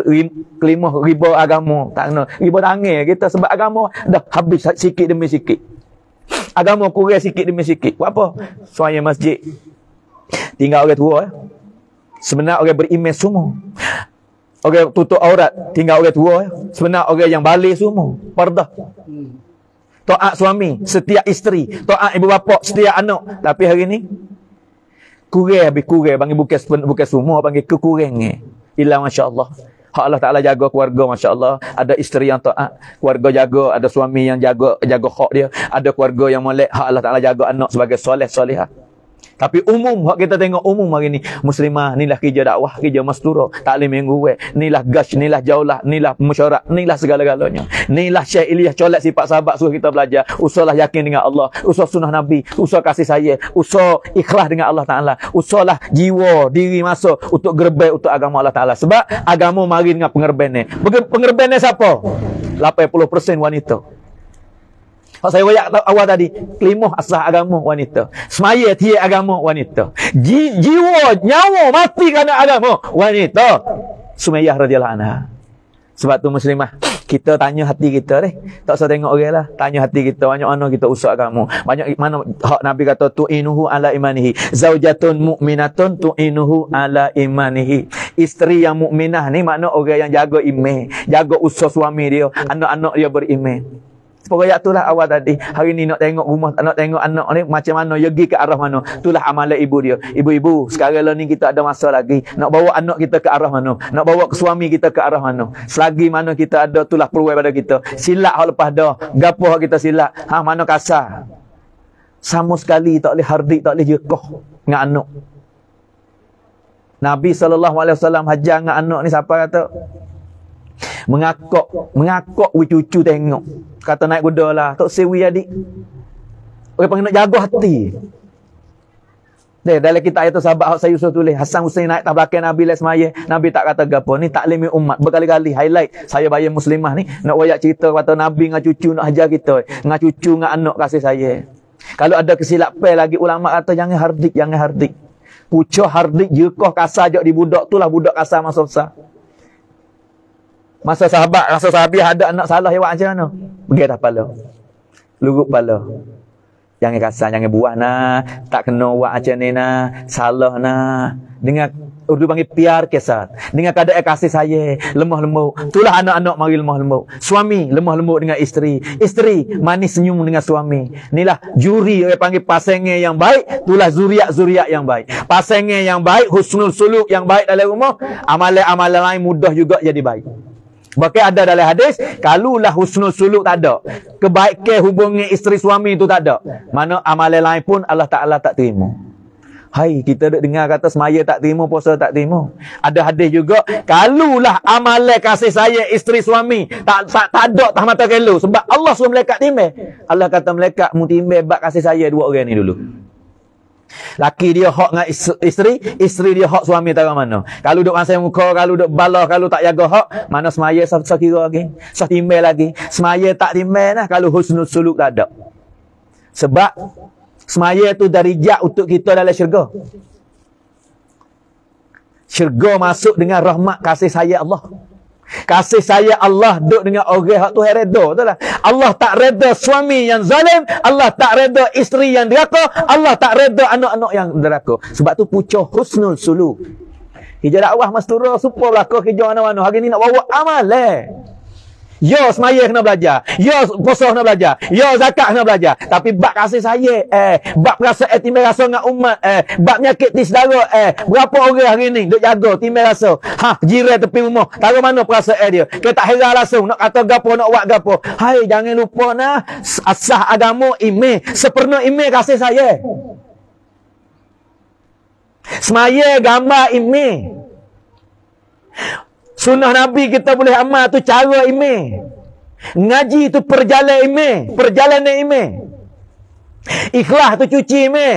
kelima riba agama. Tak kena. Riba tangan kita sebab agama dah habis sikit demi sikit. Agama kurang sikit demi sikit. Buat apa? Suaya masjid. Tinggal orang tua. Eh? Sebenarnya orang beriman semua. Orang tutup aurat. Tinggal orang tua. Eh? Sebenarnya orang yang balik semua. Pardah. To'at suami. Setiap isteri. To'at ibu bapa. Setiap anak. Tapi hari ni. Kurang habis kurang. Panggil bukan, bukan semua. Panggil kekurang. Ilah Masya Allah. Hak Allah Ta'ala jaga keluarga Masya Allah. Ada isteri yang taat. Keluarga jaga. Ada suami yang jaga jaga hak dia. Ada keluarga yang molek. Hak Allah Ta'ala jaga anak sebagai soleh solehah. Tapi umum, hak kita tengok umum hari ni. Muslimah, inilah kerja dakwah, kerja mastura. Taklim minggu we. Inilah gash, inilah jaulah, inilah mesyuarat, inilah segala-galanya. Inilah Syekh Ilyas colek sifat sahabat suruh kita belajar. Usahlah yakin dengan Allah. Usah sunnah Nabi. Usah kasih saya. Usah ikhlas dengan Allah Ta'ala. Usahlah jiwa, diri masuk untuk gerbek untuk agama Allah Ta'ala. Sebab agama mari dengan pengerben ni. Pengerben ni siapa? 80% wanita. Kalau saya wayak awal tadi, kelimah asah agama wanita. Semaya tiya agama wanita. Ji, jiwa, nyawa mati kerana agama wanita. Sumayyah radhiyallahu anha. Sebab tu muslimah, kita tanya hati kita deh. Tak usah tengok orang lah. Tanya hati kita, banyak mana kita usah agama. Banyak mana hak Nabi kata, tu'inuhu ala imanihi. Zaujatun mu'minatun tu'inuhu ala imanihi. Isteri yang mukminah ni makna orang yang jaga iman. Jaga usaha suami dia. Anak-anak dia beriman. Pokoknya itulah awal tadi. Hari ni nak tengok rumah, nak tengok anak ni macam mana, dia pergi ke arah mana. Itulah amalan ibu dia. Ibu-ibu, sekarang lah ni kita ada masa lagi. Nak bawa anak kita ke arah mana. Nak bawa ke suami kita ke arah mana. Selagi mana kita ada, itulah peluang pada kita. Silap hal lepas dah. Gapo kita silap. Ha, mana kasar. Sama sekali tak boleh hardik, tak boleh jekoh dengan anak. Nabi SAW hajar dengan anak ni siapa kata? Mengakok, mengakok we cucu tengok. Kata naik kuda lah. Tok sewi adik. Orang panggil nak jaga hati. Deh, dalam kita ayat sahabat saya usah tulis. Hasan Hussein naik tak belakang Nabi les semaya. Nabi tak kata gapo. Ni taklimi umat. Berkali-kali highlight. Saya bayar muslimah ni. Nak wayak cerita kata Nabi dengan cucu nak ajar kita. Dengan cucu dengan anak kasih saya. Kalau ada kesilapan lagi ulama kata jangan hardik, jangan hardik. Pucuk hardik, jekoh kasar jok di budak tu lah budak kasar masa besar. Masa sahabat rasa sahabat ada anak salah yang buat macam mana? Pergi atas kepala. Luruk kepala. Jangan kasar, jangan buah nah. Tak kena buat macam ni nah. Salah nah. Dengan Urdu panggil piar kesat. Dengan keadaan kasih saya. Lemah lembut. Itulah anak-anak mari lemah lembut. Suami lemah lembut dengan isteri. Isteri manis senyum dengan suami. Inilah juri orang panggil pasangan yang baik. Itulah zuriat-zuriat yang baik. Pasangan yang baik. Husnul suluk yang baik dalam rumah. Amalan-amalan lain mudah juga jadi baik. Bahkan ada dalam hadis, kalulah husnul suluk tak ada. Kebaikan hubungi isteri suami itu tak ada. Mana amalan lain pun Allah Ta'ala tak terima. Hai, kita duk dengar kata semaya tak terima, puasa tak terima. Ada hadis juga, kalulah amalan kasih saya isteri suami, tak tak, tak ada tak mata kelu. Sebab Allah suruh melekat timbang. Allah kata melekat mu timbang bak kasih saya dua orang ni dulu. Laki dia hak dengan isteri, isteri dia hak suami tahu mana. Kalau duk masa muka, kalau duk balah, kalau tak jaga hak, mana semaya sah sah kira lagi. Sah timbal lagi. Semaya tak timbal lah kalau husnul suluk tak ada. Sebab semaya tu dari jak untuk kita dalam syurga. Syurga masuk dengan rahmat kasih sayang Allah. Kasih saya Allah duduk dengan orang hak tu reda betul lah. Allah tak reda suami yang zalim, Allah tak reda isteri yang deraka, Allah tak reda anak-anak yang deraka. Sebab tu pucuk husnul suluk. Hijau dakwah mastura supa belaka hijau mana-mana. Hari ni nak bawa amal eh. Yo semaya kena belajar. Yo puasa kena belajar. Yo zakat kena belajar. Tapi bab kasih saya eh bab rasa eh timbal rasa dengan umat eh bab nyakit di saudara eh berapa orang hari ni duk jaga timbal rasa. Ha jiran tepi rumah. Tahu mana perasaan dia. Kita tak heran langsung nak kata gapo nak buat gapo. Hai jangan lupa nah asah agama ime sepenuh ime kasih saya. Semaya gambar ime. Sunnah Nabi kita boleh amal tu cara ime. Ngaji tu perjalanan ime. Perjalanan ime. Ikhlas tu cuci ime.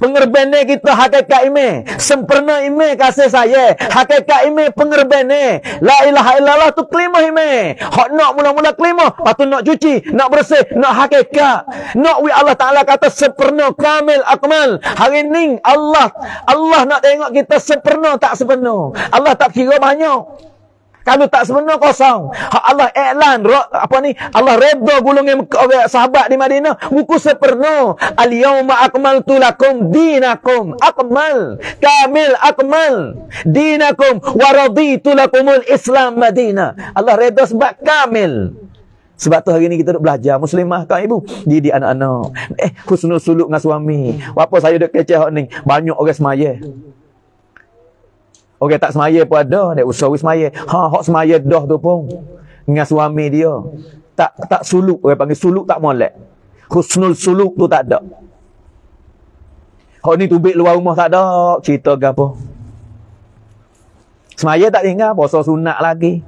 Pengerbenan kita hakikat ime. Sempurna ime kasih saya. Hakikat ime pengerbenan. La ilaha illallah tu kelima ime. Hak nak mula-mula kelima. Lepas tu nak cuci. Nak bersih. Nak hakikat. Nak wi Allah Ta'ala kata sempurna. Kamil akmal. Hari ni Allah. Allah nak tengok kita sempurna tak sempurna. Allah tak kira banyak. Kalau tak sebenar kosong. Hak Allah iklan apa ni? Allah redha orang sahabat di Madinah buku sepenuh. Al yauma akmaltu lakum dinakum. Akmal, kamil akmal dinakum wa raditu lakumul Islam Madinah. Allah redha sebab kamil. Sebab tu hari ni kita duk belajar muslimah kan ibu. Didik anak-anak. Eh husnul suluk dengan suami. Apa saya duk keceh hak ni? Banyak orang semaya. Orang tak semaya pun ada, dia usah semaya. Ha, hak semaya dah tu pun dengan suami dia. Tak tak suluk, orang panggil suluk tak molek. Husnul suluk tu tak ada. Hak ni tubik luar rumah tak ada, cerita apa. Semaya tak tinggal, puasa sunat lagi.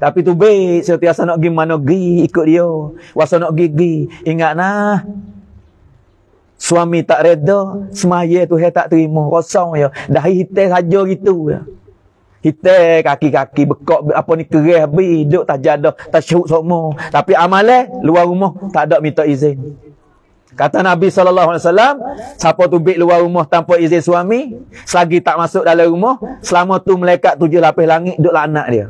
Tapi tubik, setiasa nak pergi mana pergi, ikut dia. Wasa nak pergi, ingat nah. Suami tak reda, semaya tu saya tak terima, kosong ya. Dah hitam saja gitu ya. Hitam kaki-kaki bekok apa ni kerah habis, duk tak jadah, tak syuk semua. Tapi amalan luar rumah tak ada minta izin. Kata Nabi wasallam, siapa tu bik luar rumah tanpa izin suami, selagi tak masuk dalam rumah, selama tu malaikat tujuh lapis langit duk anak dia.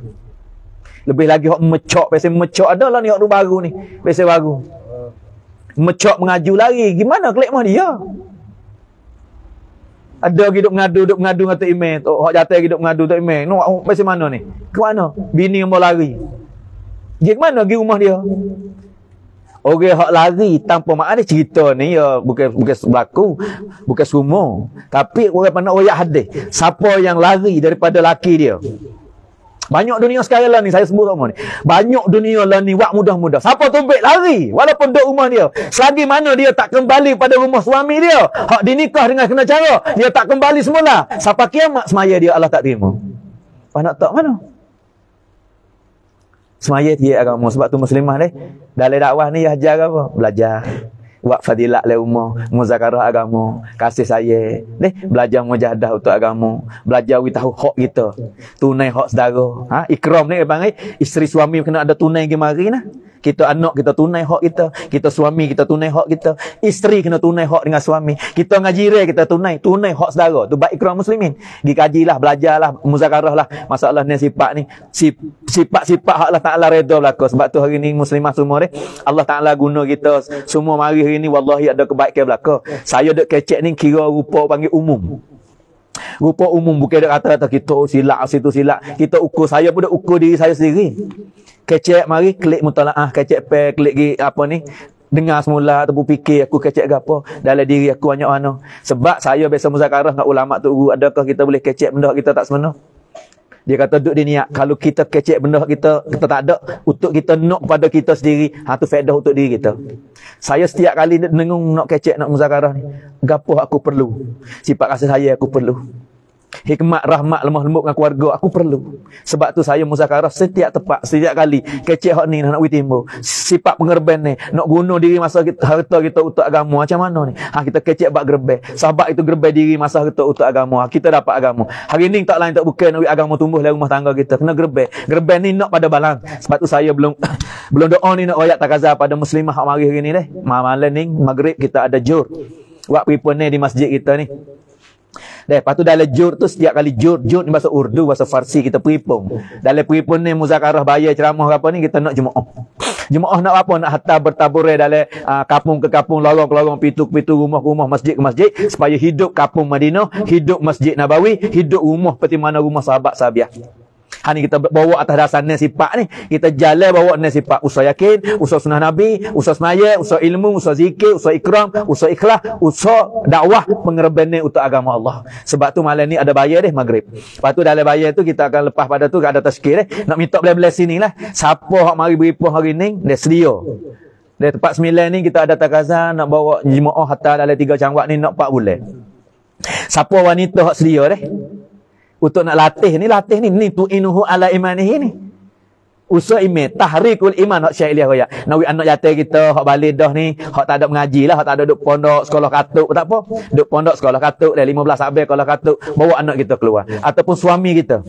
Lebih lagi hok mecok, biasa mecok adalah ni hok baru ni, biasa baru mecok mengaju lari. Gimana klik mah dia? Ada lagi duk mengadu, duk mengadu dengan Tok Imeh. Tok Hak jatuh lagi duk mengadu Tok Imeh. No, macam mana ni? Ke mana? Bini yang mau lari. Pergi ke mana? Pergi rumah dia. Orang hak lari tanpa mak ada cerita ni ya bukan bukan berlaku bukan semua tapi orang pandang royak hadis siapa yang lari daripada laki dia banyak dunia sekarang lah ni saya sebut semua ni. Banyak dunia lah ni wak mudah-mudah. Siapa tumbik lari walaupun duduk rumah dia. Selagi mana dia tak kembali pada rumah suami dia. Hak dinikah dengan kena cara. Dia tak kembali semula. Siapa kiamat semaya dia Allah tak terima. Apa nak tak mana? Semaya dia agama. Sebab tu muslimah ni. Dalam dakwah ni ajar apa? Belajar buat fadilat le umur muzakarah agama kasih saya deh belajar mujahadah untuk agama belajar we tahu hak kita tunai hak saudara ha ikram ni bang isteri suami kena ada tunai ke mari nah kita anak kita tunai hak kita. Kita suami kita tunai hak kita. Isteri kena tunai hak dengan suami. Kita ngaji re kita tunai. Tunai hak saudara. Tu baik ikram muslimin. Gi kajilah, belajarlah, muzakarah lah. Masalah ni sifat ni. Sifat-sifat hak Allah Ta'ala reda berlaku. Sebab tu hari ni muslimah semua ni. Allah Ta'ala guna kita semua mari hari ni. Wallahi ada kebaikan berlaku. Saya dek kecek ni kira rupa panggil umum. Rupa umum bukan dia kata-kata kita silap situ silap. Kita ukur saya pun dah ukur diri saya sendiri kecek mari klik mutalaah kecek pe klik gi apa ni dengar semula ataupun fikir aku kecek ke apa dalam diri aku banyak mana sebab saya biasa muzakarah dengan ulama tu guru adakah kita boleh kecek benda kita tak sebenar dia kata duduk di niat kalau kita kecek benda kita kita tak ada untuk kita nak pada kita sendiri ha tu faedah untuk diri kita. Saya setiap kali dengung nak kecek nak muzakarah ni gapo aku perlu. Sifat kasih saya aku perlu hikmat, rahmat, lemah lembut dengan keluarga aku perlu. Sebab tu saya muzakarah setiap tepat, setiap kali. Kecek hak ni nak witimbo. Sifat pengerben ni. Nak guna diri masa kita, harta kita untuk agama. Macam mana ni? Ha, kita kecek bak gerbe. Sahabat itu gerbe diri masa kita untuk agama. Ha, kita dapat agama. Hari ni tak lain tak bukan nak agama tumbuh dalam rumah tangga kita. Kena gerbe. Gerbe ni nak pada balang. Sebab tu saya belum *coughs* belum doa ni nak rakyat takazah pada muslimah hak mari hari ni deh. Malam ni maghrib kita ada jur. Buat perempuan ni di masjid kita ni. Deh, lepas tu dalam jur tu setiap kali jur, jur ni bahasa Urdu, bahasa Farsi kita peripung. Dalam peripung ni muzakarah bayar ceramah apa ni kita nak jemaah. Jemaah nak apa? Nak hantar bertabur dalam uh, kapung ke kapung, lorong ke lorong, pitu ke pitu, rumah ke rumah, masjid ke masjid supaya hidup kapung Madinah, hidup Masjid Nabawi, hidup rumah seperti mana rumah sahabat sahabiah. Ha ni kita bawa atas dasar ni sifat ni. Kita jalan bawa ni sifat usaha yakin, usaha sunnah Nabi, usaha semaya, usaha ilmu, usaha zikir, usaha ikram, usaha ikhlas, usaha dakwah pengereban untuk agama Allah. Sebab tu malam ni ada bayar deh maghrib. Lepas tu dalam bayar tu kita akan lepas pada tu ada tazkir eh. Nak minta belah-belah sini lah. Siapa hak mari beri hari ni, dia sedia. Dari tempat sembilan ni kita ada takazan nak bawa jemaah hatta dalam tiga cangwak ni nak empat bulan. Siapa wanita hak sedia deh? Untuk nak latih ni, latih ni. Ni tu'inuhu ala imanihi ni. Usaha iman. Tahrikul iman. Hak Syekh Ilyas Raya. Nawi anak jatuh kita. Hak balik dah ni. Hak tak ada mengaji lah. Hak tak ada duduk pondok sekolah katuk. Tak apa. Duduk pondok sekolah katuk. Dah 15 habis sekolah katuk. Bawa anak kita keluar. Ataupun suami kita.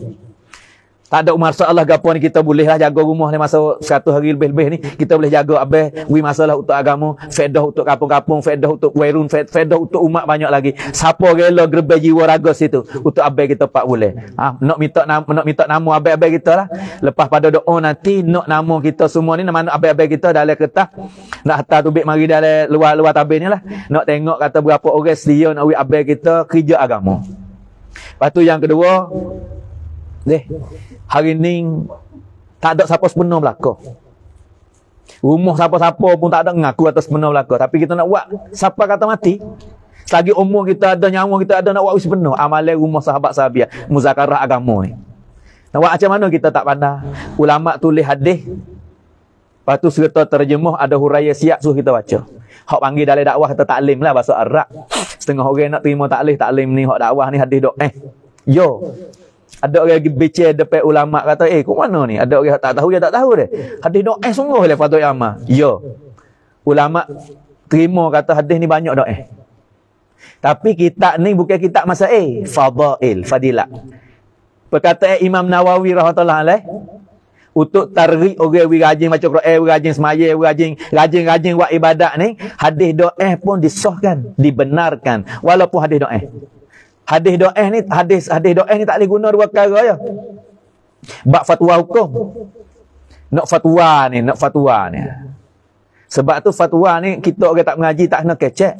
Tak ada umar Allah gapo ni kita boleh lah jaga rumah ni masa satu hari lebih-lebih ni. Kita boleh jaga abeh wi masalah untuk agama faedah untuk kampung-kampung faedah untuk wairun faedah untuk umat banyak lagi. Siapa rela gerbe jiwa raga situ untuk abeh kita pak boleh. Ha, nak minta nama nak minta nama abeh-abeh kita lah. Lepas pada doa nanti nak nama kita semua ni nama abeh-abeh kita dalam kertas. Nak hantar tubik mari dalam luar-luar tabir ni lah. Nak tengok kata berapa orang sedia nak wi abeh kita kerja agama. Lepas tu yang kedua Deh, hari ni tak ada siapa sebenar belaka. Rumah siapa-siapa pun tak ada ngaku atas sebenar belaka. Tapi kita nak buat, siapa kata mati? Selagi umur kita ada, nyawa kita ada, nak buat sebenar. Amalan rumah sahabat sahabiah, muzakarah agama ni. Nak buat macam mana kita tak pandang? Ulama tulis hadis, Lepas tu serta terjemah ada huraya siap suruh kita baca. Hak panggil dalam dakwah kita taklim lah bahasa Arab. Setengah orang nak terima taklim, taklim ni hak dakwah ni hadis dok eh. Yo, ada orang pergi beceh depan ulama kata, "Eh, kok mana ni?" Ada orang tak tahu dia tak tahu dia. Hadis doa eh sungguh le patut amal. Ya. Ulama terima kata hadis ni banyak doa. Eh. Tapi kitab ni bukan kitab masa eh, fadail, fadilah. Perkataan Imam Nawawi rahmatullah alaih untuk tarik orang wi rajin baca Quran, wi rajin semaya, rajin rajin-rajin buat ibadat ni, hadis doa pun disahkan, dibenarkan walaupun hadis doa. Hadis doa ni hadis hadis doa ni tak boleh guna dua perkara ya. Bab fatwa hukum. Nak fatwa ni, nak fatwa ni. Sebab tu fatwa ni kita orang tak mengaji tak kena kecek.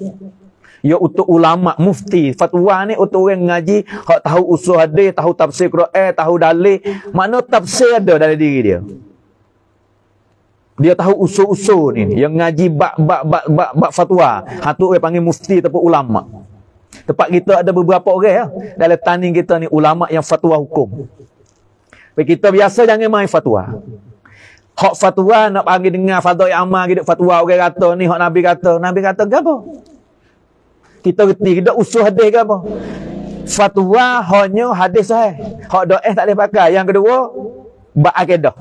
Ya untuk ulama mufti. Fatwa ni untuk orang mengaji hak tahu usul hadis, tahu tafsir Quran, tahu dalil, mana tafsir ada dalam diri dia. Dia tahu usul-usul ni yang ngaji bab bab bab bab, fatwa. Ha tu orang panggil mufti ataupun ulama. Tempat kita ada beberapa orang ya. Dalam tanding kita ni ulama yang fatwa hukum. Tapi kita biasa jangan main fatwa. Hak fatwa nak panggil dengar fatwa yang amal gitu fatwa orang kata ni hak Nabi kata. Nabi kata apa? Kita reti kita usul hadis ke apa? Fatwa hanya hadis sahih. Hak doa tak boleh pakai. Yang kedua, bab akidah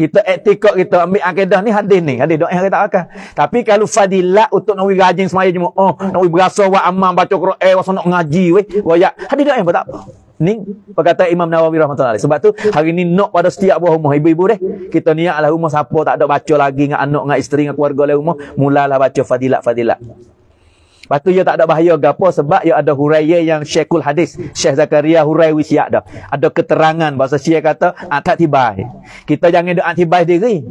kita etikot kita ambil akidah ni hadis ni. Hadis doa yang kita akan tapi kalau fadilat untuk nak rajin semaya jemaah oh nak berasa buat amal baca Quran eh nak ngaji weh royak hadis doa yang tak apa? Ni perkataan Imam Nawawi rahmatullah sebab tu hari ni nak pada setiap buah rumah ibu-ibu deh. Kita niatlah rumah siapa tak ada baca lagi dengan anak dengan isteri dengan keluarga dalam rumah mulalah baca fadilat-fadilat Lepas tu ia tak ada bahaya gapo sebab ia ada huraya yang Syekhul Hadis, Syekh Zakaria Huraiwi siap dah. Ada keterangan bahasa Syekh kata ah, tak tibai. Kita jangan doa tibai diri.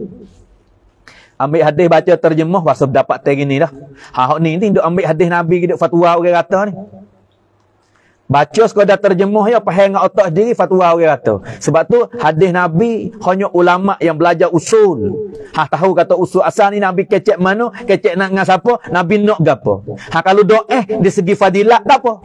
Ambil hadis baca terjemah bahasa dapat ini dah. Ha ni ni duk ambil hadis Nabi duk fatwa orang kata ni. Baca sekadar terjemah ya faham dengan otak diri fatwa orang kata. Sebab tu hadis Nabi hanya ulama yang belajar usul. Ha tahu kata usul asal ni Nabi kecek mana, kecek nak dengan siapa, Nabi nak gapo. Ha kalau doa eh di segi fadilat tak apa.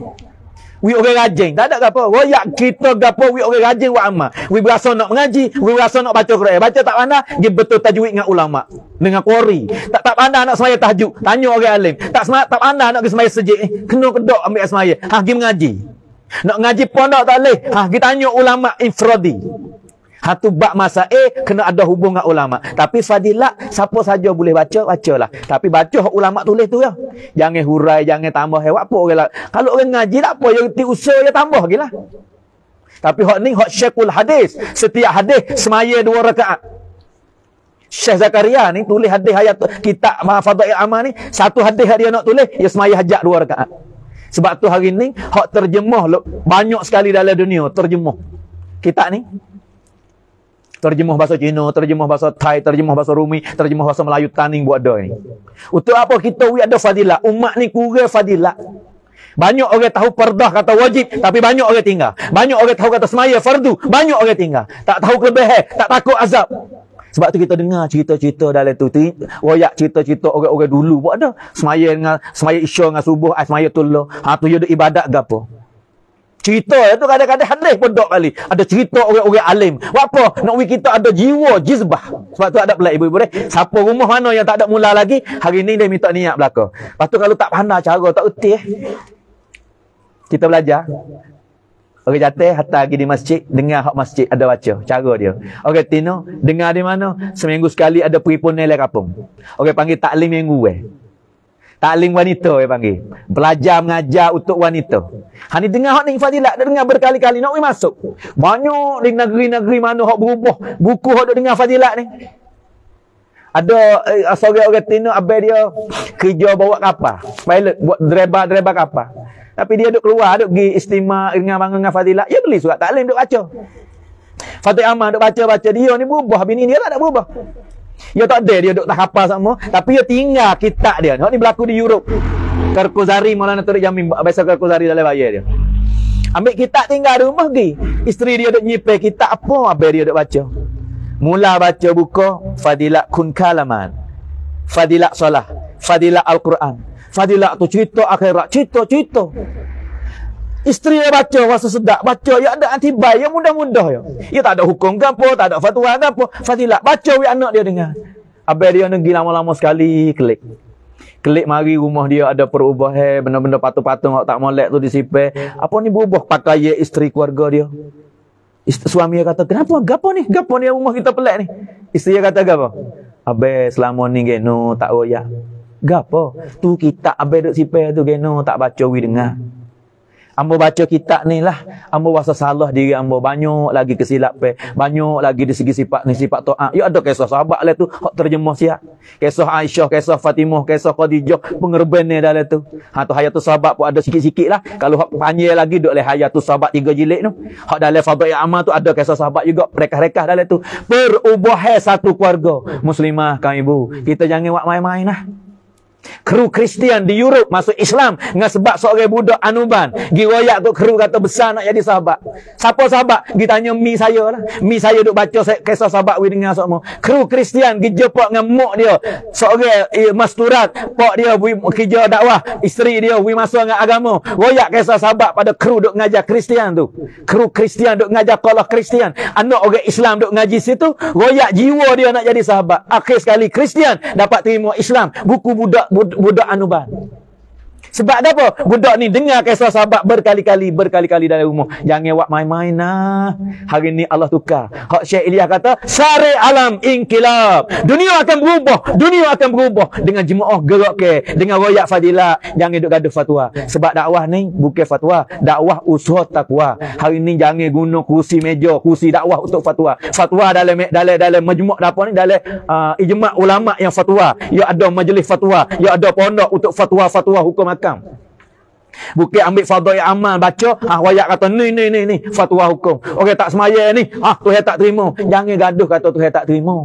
Wi orang rajin, tak ada gapo. Royak kita gapo wi orang rajin wa amal. Wi berasa nak mengaji, wi berasa nak baca Quran. Baca tak pandai, dia betul tajwid dengan ulama. Dengan qori. Tak tak pandai nak semaya tahajud, tanya orang alim. Tak semaya tak pandai nak semaya sejik, eh, kena kedok ambil semaya. Ha pergi mengaji. Nak ngaji pondok tak boleh. Ha, kita tanya ulama infradi. Hatu bak masa eh kena ada hubung dengan ulama. Tapi fadilat siapa saja boleh baca, bacalah. Tapi baca hak ulama tulis tu ya. Jangan hurai, jangan tambah hewan apa orang lah. Kalau orang ngaji tak apa, yang usul ya tambah gilah. Tapi hak ni hak Syekhul Hadis. Setiap hadis semaya dua rakaat. Syekh Zakaria ni tulis hadis ayat kitab Mahfadhail Amal ni, satu hadis dia nak tulis, ya semaya hajat dua rakaat. Sebab tu hari ni hak terjemah banyak sekali dalam dunia terjemah. Kita ni terjemah bahasa Cina, terjemah bahasa Thai, terjemah bahasa Rumi, terjemah bahasa Melayu taning buat ada ni. Untuk apa kita we ada fadilah? Umat ni kurang fadilah. Banyak orang tahu perdah kata wajib tapi banyak orang tinggal. Banyak orang tahu kata semaya fardu, banyak orang tinggal. Tak tahu kelebihan, tak takut azab. Sebab tu kita dengar cerita-cerita dalam tu. Royak cerita-cerita orang-orang dulu buat ada. Semaya dengan semaya isya dengan subuh, ai semaya tulah. Ha tu dia ibadat gapo. Cerita tu kadang-kadang hadis pun dok kali. Ada cerita orang-orang alim. Buat apa? Nak we kita ada jiwa jizbah. Sebab tu ada pula ibu-ibu deh. Siapa rumah mana yang tak ada mula lagi, hari ni dia minta niat belaka. Lepas tu kalau tak pandai cara, tak erti eh. Kita belajar. Orang jatuh hantar pergi di masjid, dengar hak masjid ada baca cara dia. Orang tino dengar di mana? Seminggu sekali ada peripun nilai kapung. Orang panggil taklim minggu eh. Taklim wanita dia panggil. Belajar mengajar untuk wanita. Ha ni dengar hak ni fadilat, dia dengar berkali-kali nak masuk. Banyak di negeri-negeri mana hak berubah buku hak dia dengar fadilat ni. Ada eh, seorang orang tino abai dia kerja bawa kapal. Pilot buat driver-driver kapal. Tapi dia duk keluar, duk pergi istimewa dengan bangun dengan fadilat. Ya beli surat taklim duk baca. Fatih Amal duk baca-baca. Dia ni berubah. Bini dia tak ada berubah. Ya tak ada dia duk tak hafal sama. Tapi dia tinggal kitab dia. Hak ni berlaku di Europe. Karkozari Maulana Turik Jamin. Biasa Karkozari dalam bayar dia. Ambil kitab tinggal rumah pergi. Isteri dia duk nyipir kitab apa habis dia duk baca. Mula baca buku Fadilat Kun Kalaman. Fadilat Salah. Fadilat Al-Quran. Fadilah tu cerita akhirat, cerita-cerita. Isteri dia baca rasa sedap, baca ya ada antibai yang mudah-mudah ya. Ya tak ada hukum ke apa, tak ada fatwa ke apa. Fadilah baca wi anak dia dengar. Abang dia negeri lama-lama sekali klik. Klik mari rumah dia ada perubahan, benda-benda patung-patung tak molek tu disipai. Apa ni berubah pakai isteri keluarga dia? Isteri, suami dia kata, kenapa? Gapo ni? Gapo ni rumah kita pelik ni? Isteri dia kata, gapo? Abang selama ni geno tak royak. Gapo? Tu kitab abai duk sipai tu geno tak baca wi dengar. Ambo baca kitab ni lah. Ambo rasa salah diri ambo. Banyak lagi kesilap. Banyak lagi di segi sifat ni sifat to'ak. Ya ada kisah sahabat lah tu. Hak terjemah siap. Kisah Aisyah, kisah Fatimah, kisah Khadijah. Pengerben ni dalam tu. Ha tu hayatul sahabat pun ada sikit-sikit lah. Kalau hak panjang lagi duk leh hayatul sahabat tiga jilid tu. Hak dalam fadai amal tu ada kisah sahabat juga. Rekah-rekah dalam tu. Perubah satu keluarga. Muslimah kau ibu. Kita jangan buat main-main lah. Kru Kristian di Europe masuk Islam dengan sebab seorang budak anuban. Gi royak tu kru kata besar nak jadi sahabat. Siapa sahabat? Gi tanya mi saya lah. Mi saya duk baca kisah sahabat wi dengar semua. Kru Kristian gi jumpa dengan mak dia. Seorang eh, masturat, pak dia wi kerja dakwah, isteri dia wi masuk dengan agama. Royak kisah sahabat pada kru duk ngajar Kristian tu. Kru Kristian duk ngajar kalau Kristian. Anak orang Islam duk ngaji situ, royak jiwa dia nak jadi sahabat. Akhir sekali Kristian dapat terima Islam. Buku budak budak anuban. Sebab apa? Budak ni dengar kisah sahabat berkali-kali, berkali-kali dalam rumah. Jangan buat main-main lah. Hari ni Allah tukar. Hak Syekh Ilyas kata, Sari alam inkilab. Dunia akan berubah. Dunia akan berubah. Dengan jemaah gerak ke. Dengan royak fadilah. Jangan duduk gaduh fatwa. Sebab dakwah ni bukan fatwa. Dakwah usaha takwa. Hari ni jangan guna kursi meja, kursi dakwah untuk fatwa. Fatwa dalam dalam dalam majmuk apa ni dalam uh, ijma' ulama yang fatwa. Ya ada majlis fatwa. Ya ada pondok untuk fatwa-fatwa hukum akal belakang. Bukan ambil fadai amal baca, ah wayak kata ni ni ni ni fatwa hukum. Orang tak semaya ni, ah Tuhan tak terima. Jangan gaduh kata Tuhan tak terima.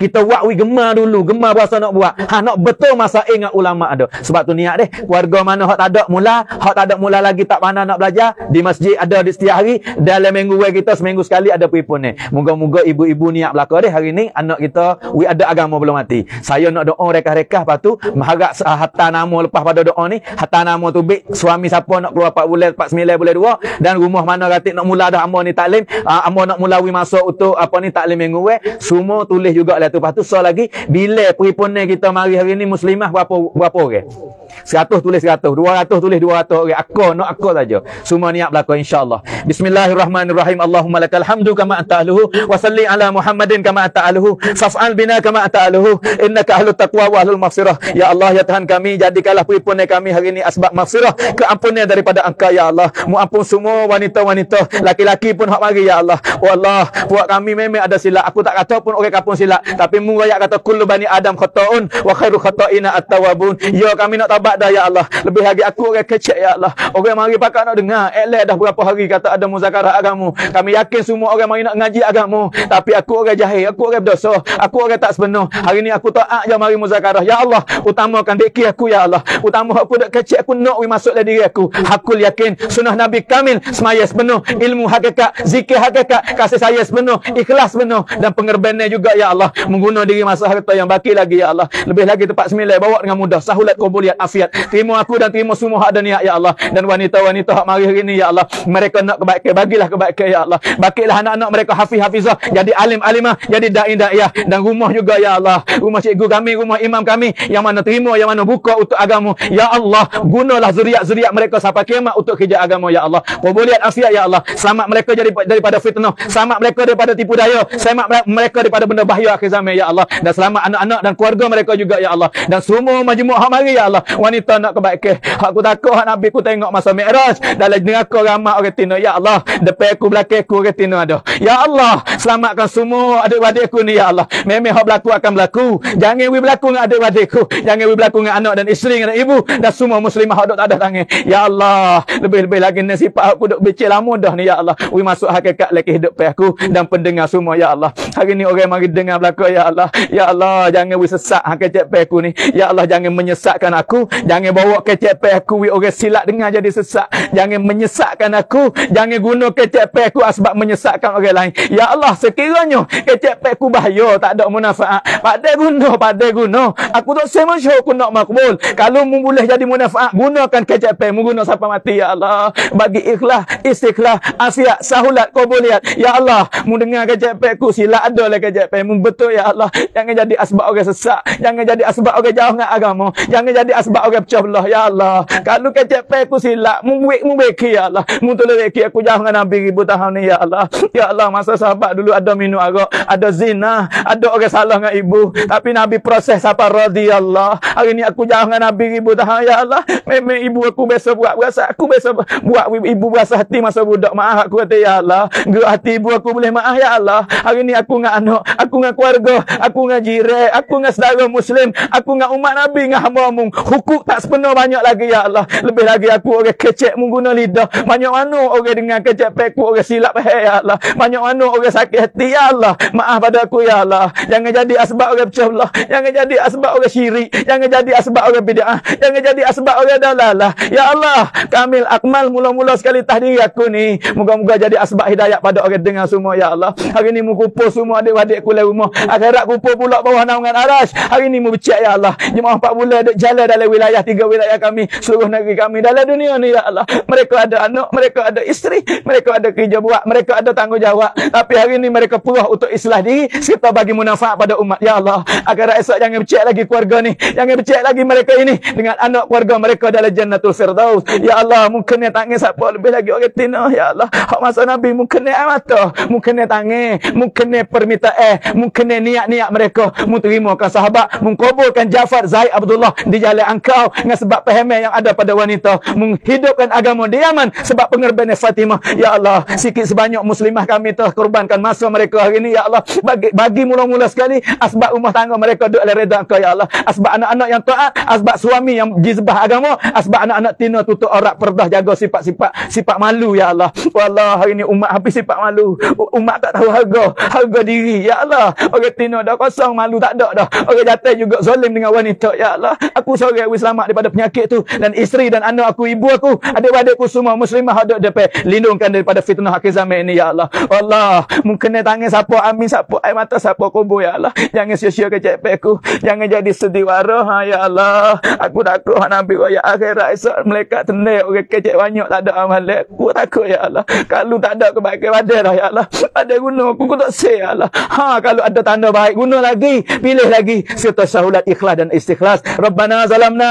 Kita buat we gemar dulu, gemar berasa nak buat. Ha nak betul masa ingat ulama ada. Sebab tu niat deh, keluarga mana hak tak ada mula, hak tak ada mula lagi tak pandai nak belajar, di masjid ada di setiap hari, dalam minggu we kita seminggu sekali ada peripun ni. Moga-moga ibu-ibu niat belaka deh hari ni anak kita we ada agama belum mati. Saya nak doa rekah-rekah lepas tu mengharap hatta nama lepas pada doa ni, hatta nama tu bik suami siapa nak keluar 4 bulan, 4 9 bulan 2 dan rumah mana ratik nak mula dah amo ni taklim, uh, amo nak mula we masuk untuk apa ni taklim minggu we, semua tulis juga lah tu. Lepas tu so lagi bila peripunan kita mari hari ni muslimah berapa berapa orang? Okay? 100 tulis 100, 200 tulis 200 orang. Aku nak aku saja. Semua niat berlaku insya-Allah. Bismillahirrahmanirrahim. Allahumma lakal hamdu kama anta ahluhu wa salli ala Muhammadin kama anta ahluhu. Faf'al bina kama anta ahluhu. Innaka ahlut taqwa wa ahlul maghfirah. Ya Allah ya Tuhan kami jadikanlah peripunan kami hari ini asbab maghfirah keampunan daripada Engkau ya Allah. Mu ampun semua wanita-wanita, laki-laki pun hak mari ya Allah. Oh Allah, buat kami memang ada silap. Aku tak kata pun orang kapun silap, tapi mu kata kullu bani Adam khata'un wa khairu khata'ina at-tawwabun. Ya kami nak tahu sahabat dah ya Allah. Lebih lagi aku orang kecil ya Allah. Orang mari pakai nak dengar. Elek dah berapa hari kata ada muzakarah agama. Kami yakin semua orang mari nak ngaji agama. Tapi aku orang jahil, aku orang berdosa, aku orang tak sebenar. Hari ni aku taat je mari muzakarah. Ya Allah, utamakan deki aku ya Allah. Utama aku dak kecil aku nak masuk dalam diri aku. Aku yakin sunnah Nabi kamil semaya sepenuh, ilmu hakikat, zikir hakikat, kasih saya sepenuh, ikhlas sepenuh dan pengerbanan juga ya Allah. Mengguna diri masa harta yang baki lagi ya Allah. Lebih lagi tempat sembilan bawa dengan mudah sahulat kubuliat afiat. Terima aku dan terima semua hak niat ya Allah. Dan wanita-wanita hak mari hari ini ya Allah. Mereka nak kebaikan, bagilah kebaikan ya Allah. Bakilah anak-anak mereka hafiz hafizah, jadi alim alimah, jadi dai daiyah dan rumah juga ya Allah. Rumah cikgu kami, rumah imam kami yang mana terima, yang mana buka untuk agama. Ya Allah, gunalah zuriat-zuriat mereka sampai kiamat untuk kerja agama ya Allah. Kubuliat afiat ya Allah. Selamat mereka jadi daripada fitnah, selamat mereka daripada tipu daya, selamat mereka daripada benda bahaya akhir zaman ya Allah. Dan selamat anak-anak dan keluarga mereka juga ya Allah. Dan semua majmuk hak mari ya Allah. Wanita nak kebaikan. Aku takut hak Nabi ku tengok masa Mi'raj dalam neraka ramai orang tina ya Allah. Depan aku belakang aku orang tina ada. Ya Allah, selamatkan semua adik-adik aku ni ya Allah. Memang hak berlaku akan berlaku. Jangan we berlaku dengan adik-adik aku. Jangan we berlaku dengan anak dan isteri dan ibu dan semua muslimah hak tak ada tangan. Ya Allah, lebih-lebih lagi nasibah aku dok becik lama dah ni ya Allah. We masuk hakikat lagi hidup pe aku dan pendengar semua ya Allah. Hari ni orang mari dengar belaka ya Allah. Ya Allah, jangan we sesak hakikat pe aku ni. Ya Allah, jangan menyesatkan aku. Jangan bawa kecek pe aku we orang silap dengar jadi sesak. Jangan menyesatkan aku. Jangan guna kecek pe aku sebab menyesatkan orang lain. Ya Allah, sekiranya kecek pe aku bahaya, tak ada manfaat. Pada guna, pada guna. Aku tak sema syukur aku nak makbul. Kalau mu boleh jadi manfaat, gunakan kecek pe, mu guna sampai mati ya Allah. Bagi ikhlas, istiqlah, afiat, sahulat, kubuliat. Ya Allah, mu dengar kecek pe aku sila ada lah kecek pe. Mu betul ya Allah. Jangan jadi asbab orang sesak. Jangan jadi asbab orang jauh dengan agama. Jangan jadi asbab orang pecah belah ya Allah. Kalau kecek pe aku silap, mu buik mu beki ya Allah. Mu tolong beki aku jauh dengan Nabi ribu tahun ni ya Allah. Ya Allah, masa sahabat dulu ada minum arak, ada zina, ada orang salah dengan ibu. Tapi Nabi proses apa radhiyallah. Hari ni aku jauh dengan Nabi ribu tahun ya Allah. Memang ibu aku biasa buat berasa aku biasa buat ibu berasa hati masa budak. Maaf aku kata ya Allah. Gerak hati ibu aku boleh maaf ya Allah. Hari ni aku dengan anak, aku dengan keluarga, aku dengan jiran, aku dengan saudara muslim, aku dengan umat Nabi dengan hamba-Mu. Hukuk tak sepenuh banyak lagi ya Allah. Lebih lagi aku orang kecek mengguna lidah. Banyak mana orang dengan kecek peku orang silap hai ya Allah. Banyak mana orang sakit hati ya Allah. Maaf pada aku ya Allah. Jangan jadi asbab orang pecah belah. Jangan jadi asbab orang syirik. Jangan jadi asbab orang bid'ah. Jangan jadi asbab orang dalalah. Ya Allah, kamil akmal mula-mula sekali tahdiri aku ni. Moga-moga jadi asbab hidayah pada orang dengar semua ya Allah. Hari ni mu kumpul semua adik-adik ku rumah. Akhirat kumpul pula bawah naungan arash. Hari ni mu becek ya Allah. Jemaah 4 bulan jalan dalam wilayah tiga wilayah kami, seluruh negeri kami dalam dunia ni ya Allah. Mereka ada anak, mereka ada isteri, mereka ada kerja buat, mereka ada tanggungjawab. Tapi hari ni mereka puas untuk islah diri serta bagi manfaat pada umat ya Allah. Agar esok jangan becek lagi keluarga ni. Jangan becek lagi mereka ini dengan anak keluarga mereka dalam jannatul firdaus. Ya Allah, mungkin ni tangan siapa lebih lagi orang tina ya Allah. Hak masa Nabi mungkin ni mata, mungkin ni tangan, mungkin ni permintaan, mungkin ni niat-niat mereka. Mu terimakan sahabat, mengkabulkan Jafar Zaid Abdullah di jalan engkau dengan sebab pahaman yang ada pada wanita. Menghidupkan agama di Yaman sebab pengorbanan Fatimah. Ya Allah, sikit sebanyak muslimah kami telah korbankan masa mereka hari ini. Ya Allah, bagi, bagi mula-mula sekali asbab rumah tangga mereka duduk oleh reda engkau. Ya Allah, asbab anak-anak yang taat, asbab suami yang jizbah agama, asbab anak-anak tina tutup aurat perdah jaga sifat-sifat sifat malu. Ya Allah, Wallah hari ini umat habis sifat malu. Umat tak tahu harga, harga diri. Ya Allah, orang tina dah kosong malu tak ada dah. Orang jatuh juga zalim dengan wanita. Ya Allah, aku seorang yang selamat daripada penyakit tu dan isteri dan anak aku, ibu aku, adik-adikku semua muslimah ada depan lindungkan daripada fitnah akhir zaman ini ya Allah. Allah, mungkin tangan siapa amin siapa air mata siapa kubur ya Allah. Jangan sia-sia ke aku. Jangan jadi sediwara ha ya Allah. Aku takut ha Nabi ya akhirat esok malaikat tenai orang kecek banyak tak ada amal. Aku takut ya Allah. Kalau tak ada kebaikan ada dah ya Allah. Ada guna aku, aku tak say ya Allah. Ha kalau ada tanda baik guna lagi, pilih lagi serta syahulat ikhlas dan istikhlas. Rabbana zalamna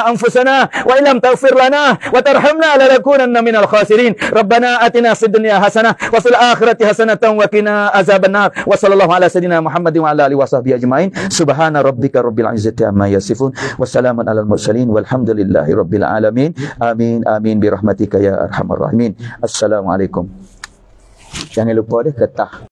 taghfir lana wa tarhamna lanakunanna minal khasirin. Rabbana atina fid dunya hasanah wa fil akhirati hasanatan wa qina azabannar. Wa sallallahu ala sayidina Muhammadin wa ala alihi wasahbihi ajmain. Subhana rabbika rabbil izzati amma yasifun wa salamun alal mursalin walhamdulillahi rabbil alamin. Amin amin bi rahmatika ya arhamar rahimin. Assalamualaikum. Jangan lupa deh ketah